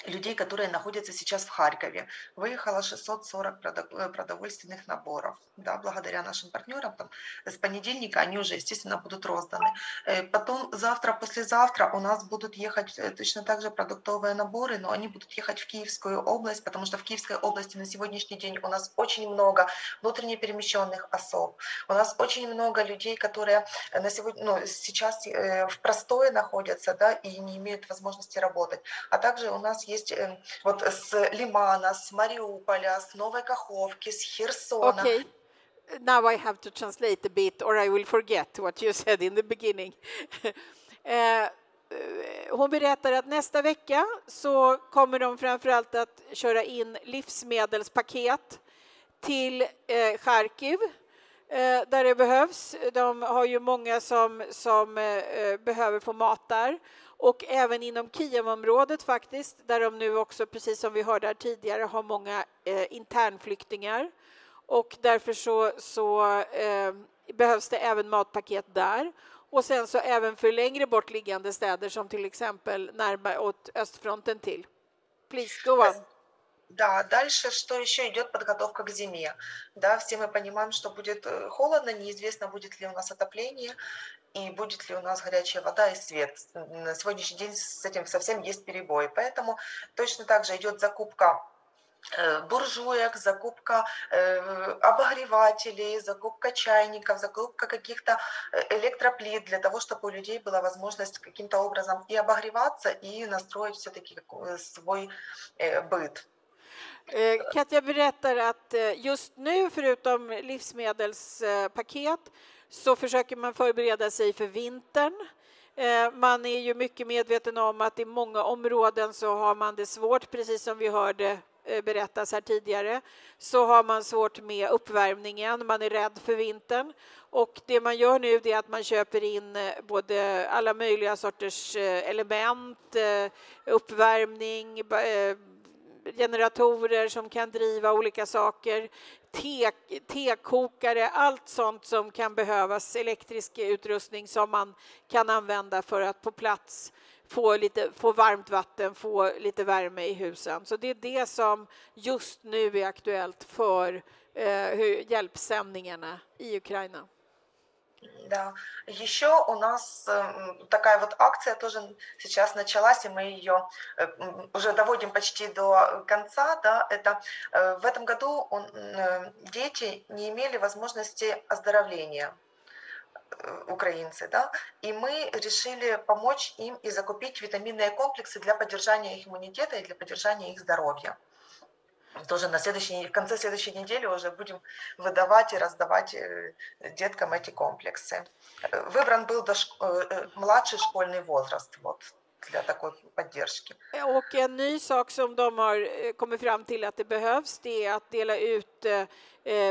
людей, которые находятся сейчас в Харькове. Выехало 640 э, продовольственных наборов. Да, благодаря нашим партнерам там, с понедельника они уже, естественно, будут розданы. Э, потом завтра, послезавтра у нас будут ехать э, точно так же продуктовые наборы, но они будут ехать в Киевскую область, потому что в Киевской области на сегодняшний день у нас очень много внутренне перемещенных особ. У нас очень много людей, которые на сегодня, ну, сейчас в простое находятся да, и не имеют возможности работать. А также у нас есть э, вот с Лимана, с Мариуполя, с Новой Каховки, с Херсона. Okay. Now I have to translate a bit or I will forget what you said in the beginning. Eh, hon berättar att nästa vecka så kommer de framförallt att köra in livsmedelspaket till eh, Charkiv eh, där det behövs. De har ju många som, som eh, behöver få mat där och även inom Kievområdet faktiskt, där de nu också, precis som vi hörde här tidigare, har många eh, internflyktingar. Och därför så, så eh, behövs det även matpaket där. Och sen så även för längre bort liggande städer som till exempel närmare åt östfronten till. Please, go on. Да, дальше что еще идет подготовка к зиме. Да, все мы понимаем, что будет э, холодно, неизвестно, будет ли у нас отопление и будет ли у нас горячая вода и свет. На сегодняшний день с этим совсем есть перебой. Поэтому точно так же идет закупка э, буржуек, закупка э, обогревателей, закупка чайников, закупка каких-то электроплит для того, чтобы у людей была возможность каким-то образом и обогреваться, и настроить все-таки свой быт. Eh, Katja berättar att eh, just nu, förutom livsmedelspaket, så försöker man förbereda sig för vintern. Eh, man är ju mycket medveten om att i många områden så har man det svårt, precis som vi hörde berättas här tidigare, så har man svårt med uppvärmningen, man är rädd för vintern. Och det man gör nu är att man köper in både alla möjliga sorters element, uppvärmning, generatorer som kan driva olika saker, te, tekokare, allt sånt som kan behövas, elektrisk utrustning som man kan använda för att på plats få, lite, få varmt vatten, få lite värme i husen. Så det är det som just nu är aktuellt för eh, hjälpsändningarna i Ukraina. Да, еще у нас эм, такая вот акция тоже сейчас началась, и мы ее э, уже доводим почти до конца. Да, это э, в этом году он, э, дети не имели возможности оздоровления украинцы, да, и мы решили помочь им и закупить витаминные комплексы для поддержания их иммунитета и для поддержания их здоровья тоже на следующей, в конце следующей недели уже будем выдавать и раздавать э, деткам эти комплексы. Выбран был до шк... Э, э, младший школьный возраст вот, для такой поддержки. Och en ny sak som de har kommit fram till att det behövs det är att dela ut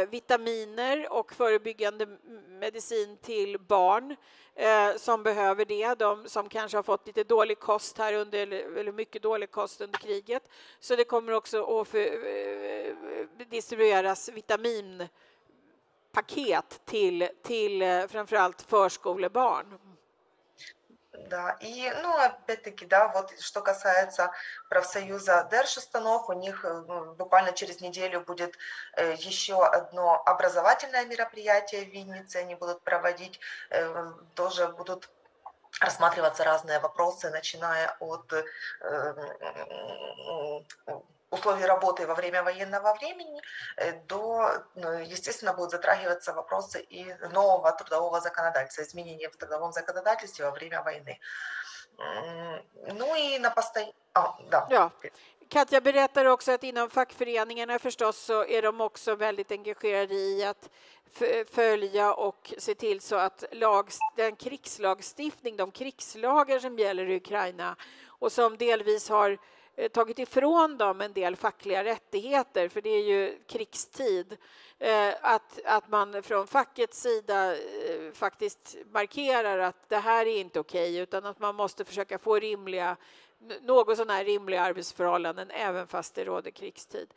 vitaminer och förebyggande medicin till barn eh, som behöver det, de som kanske har fått lite dålig kost här under, eller mycket dålig kost under kriget. Så det kommer också att för, eh, distribueras vitaminpaket till, till eh, framförallt förskolebarn. Да, и, ну, опять-таки, да, вот что касается профсоюза Держустанов, у них ну, буквально через неделю будет э, еще одно образовательное мероприятие в Виннице, они будут проводить, э, тоже будут рассматриваться разные вопросы, начиная от э, условий работы во время военного времени, э, до, ну, естественно, будут затрагиваться вопросы и нового трудового законодательства, изменения в трудовом законодательстве во время войны. Ну и на постоянно... А, да. Ja. Katja berättar också att inom fackföreningarna förstås så är de också väldigt engagerade i att följa och se till så att lag, den krigslagstiftning, de krigslagar som gäller i Ukraina och som delvis har eh, Eh, tagit ifrån dem en del fackliga rättigheter, för det är ju krigstid. Eh, att, att man från fackets sida eh, faktiskt markerar att det här är inte okej, okay, utan att man måste försöka få rimliga något sådana rimliga arbetsförhållanden även fast det råder krigstid.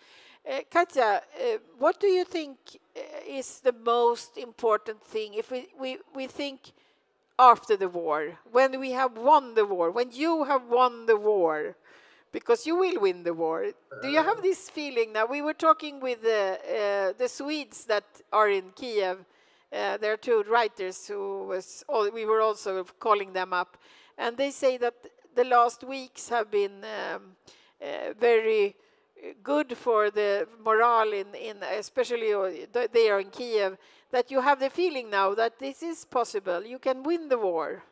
Uh, Katja, uh, what do you think is the most important thing if we, we, we think after the war, when we have won the war, when you have won the war, because you will win the war. Do you have this feeling now? We were talking with the, uh, the Swedes that are in Kiev. Uh, there are two writers who was, all, we were also calling them up, and they say that the last weeks have been um, uh, very good for the morale in, in especially uh, there in Kiev that you have the feeling now that this is possible you can win the war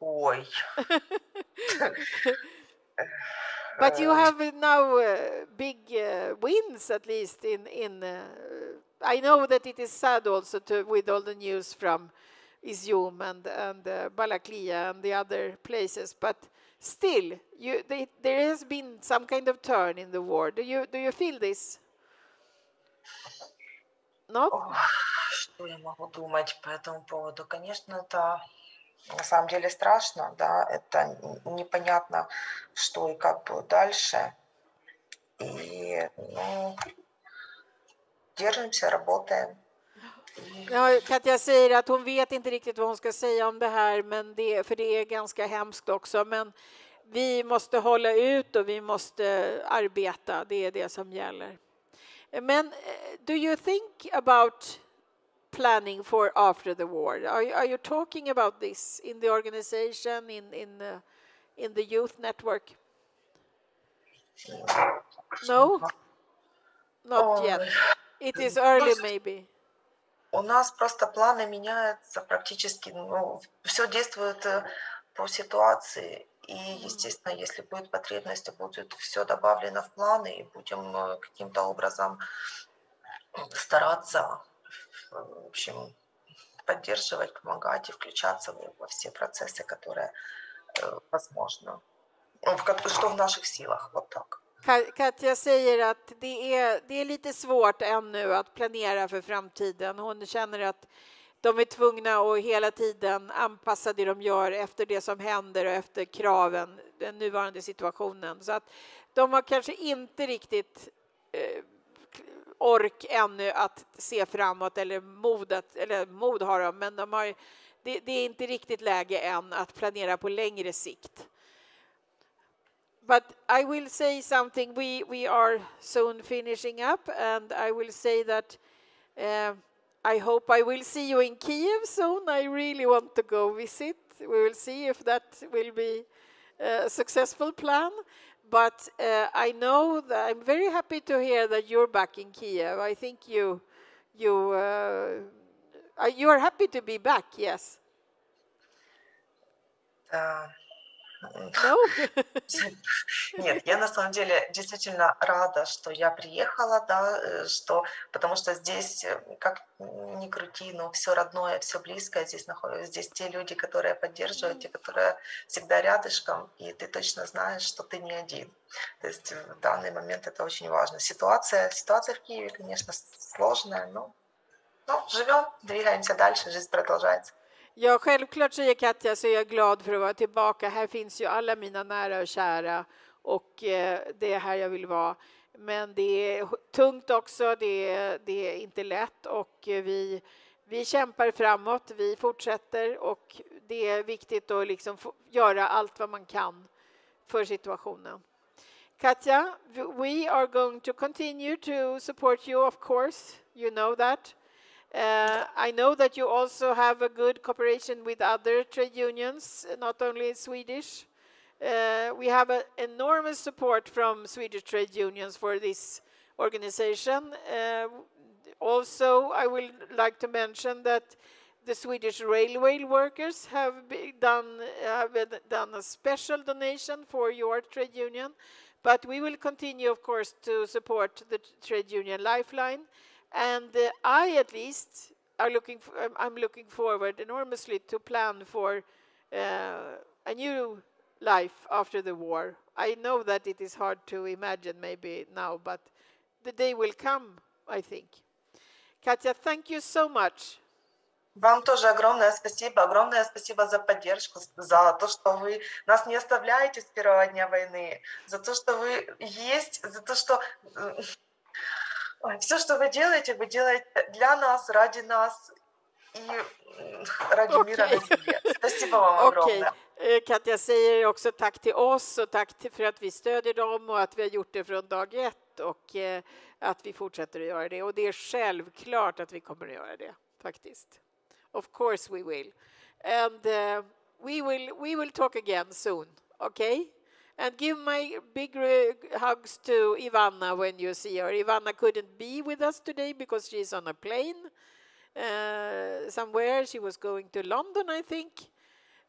Oj. but you have now uh, big uh, wins at least in in uh, I know that it is sad also to with all the news from Izium and, and uh, Balaklia and the other places, but still, you, they, there has been some kind of turn in the war. Do you, do you feel this? No? Ох, что я могу думать по этому поводу? Конечно, это на самом деле страшно, да, это непонятно, что и как будет дальше. И, ну, держимся, работаем. Ja, Katja säger att hon vet inte riktigt vad hon ska säga om det här, men det, för det är ganska hemskt också. Men vi måste hålla ut och vi måste arbeta, det är det som gäller. Men eh, do you think about planning for after the war? Are you, are you talking about this in the organization, in, in, the, in the youth network? No? Not yet. It is early maybe. У нас просто планы меняются практически, ну, все действует э, по ситуации. И, естественно, если будет потребность, будет все добавлено в планы, и будем э, каким-то образом стараться, в общем, поддерживать, помогать и включаться во все процессы, которые э, возможно. Ну, что в наших силах, вот так. Katja säger att det är, det är lite svårt ännu att planera för framtiden. Hon känner att de är tvungna att hela tiden anpassa det de gör efter det som händer och efter kraven, den nuvarande situationen. Så att de har kanske inte riktigt eh, ork ännu att se framåt eller mod, att, eller mod har de, men de har, det, det är inte riktigt läge än att planera på längre sikt. but I will say something. We we are soon finishing up, and I will say that uh, I hope I will see you in Kiev soon. I really want to go visit. We will see if that will be a successful plan. But uh, I know that I'm very happy to hear that you're back in Kiev. I think you you uh, you are happy to be back. Yes. Uh No? Нет, я на самом деле действительно рада, что я приехала, да, э, что, потому что здесь, э, как ни крути, но все родное, все близкое здесь находится. Здесь те люди, которые поддерживают, те, которые всегда рядышком, и ты точно знаешь, что ты не один. То есть в данный момент это очень важно. Ситуация, ситуация в Киеве, конечно, sложная, но, но живем, двигаемся дальше, жизнь продолжается. Ja, självklart, säger Katja, så är jag glad för att vara tillbaka. Här finns ju alla mina nära och kära och eh, det är här jag vill vara. Men det är tungt också, det är, det är inte lätt och eh, vi, vi kämpar framåt, vi fortsätter och det är viktigt att liksom göra allt vad man kan för situationen. Katja, we are going to continue to support you, of course. You know that. Uh, I know that you also have a good cooperation with other trade unions, not only Swedish. Uh, we have enormous support from Swedish trade unions for this organization. Uh, also, I would like to mention that the Swedish railway workers have done, have done a special donation for your trade union, but we will continue, of course, to support the trade union lifeline. And uh, I, at least, are looking. For, I'm looking forward enormously to plan for uh, a new life after the war. I know that it is hard to imagine maybe now, but the day will come, I think. Katja, thank you so much. Вам тоже огромное спасибо, огромное спасибо за поддержку, за то, что вы нас не оставляете с первого дня войны, за то, что вы есть, за то, что Ой, все, что вы делаете, вы делаете для нас, ради нас и ради okay. mira на земле. Спасибо вам огромное. Okay. Katja säger också tack till oss och tack för att vi stödjer dem och att vi har gjort det från dag ett och eh, att vi fortsätter att göra det. Och det är självklart att vi kommer att göra det, faktiskt. Of course we will. And uh, we will we will talk again soon, okay? And give my big hugs to Ivana when you see her. Ivana couldn't be with us today because she's on a plane uh, somewhere. She was going to London, I think.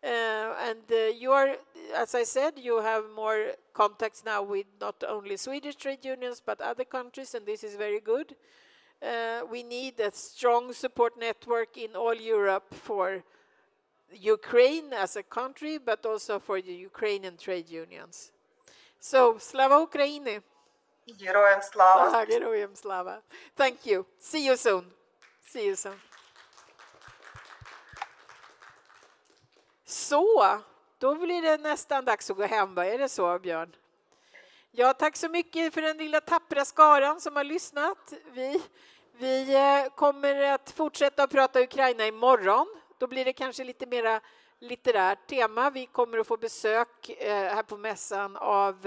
Uh, and uh, you are, as I said, you have more contacts now with not only Swedish trade unions but other countries, and this is very good. Uh, we need a strong support network in all Europe for Ukraine as a country, but also for the Ukrainian trade unions. So, Slava Ukraini. Героям слава. Ah, Героям слава. Thank you. See you soon. See you soon. Så, då blir det nästan dags att gå hem. Är det så, Björn? Ja, tack så mycket för den lilla tappra skaran som har lyssnat. Vi, vi eh, kommer att fortsätta att prata Ukraina imorgon. Då blir det kanske lite mera litterärt tema. Vi kommer att få besök eh, här på mässan av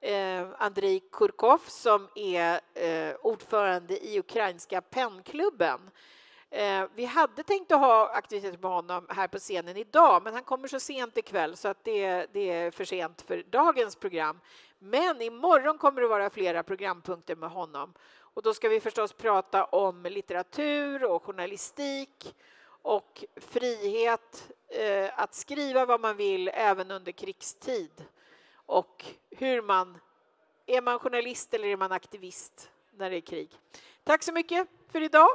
eh, Andrei Kurkov som är eh, ordförande i ukrainska pennklubben. Eh, vi hade tänkt att ha aktiviteter med honom här på scenen idag, men han kommer så sent ikväll så att det, det är för sent för dagens program. Men imorgon kommer det vara flera programpunkter med honom och då ska vi förstås prata om litteratur och journalistik och frihet eh, att skriva vad man vill även under krigstid och hur man är man journalist eller är man aktivist när det är krig. Tack så mycket för idag.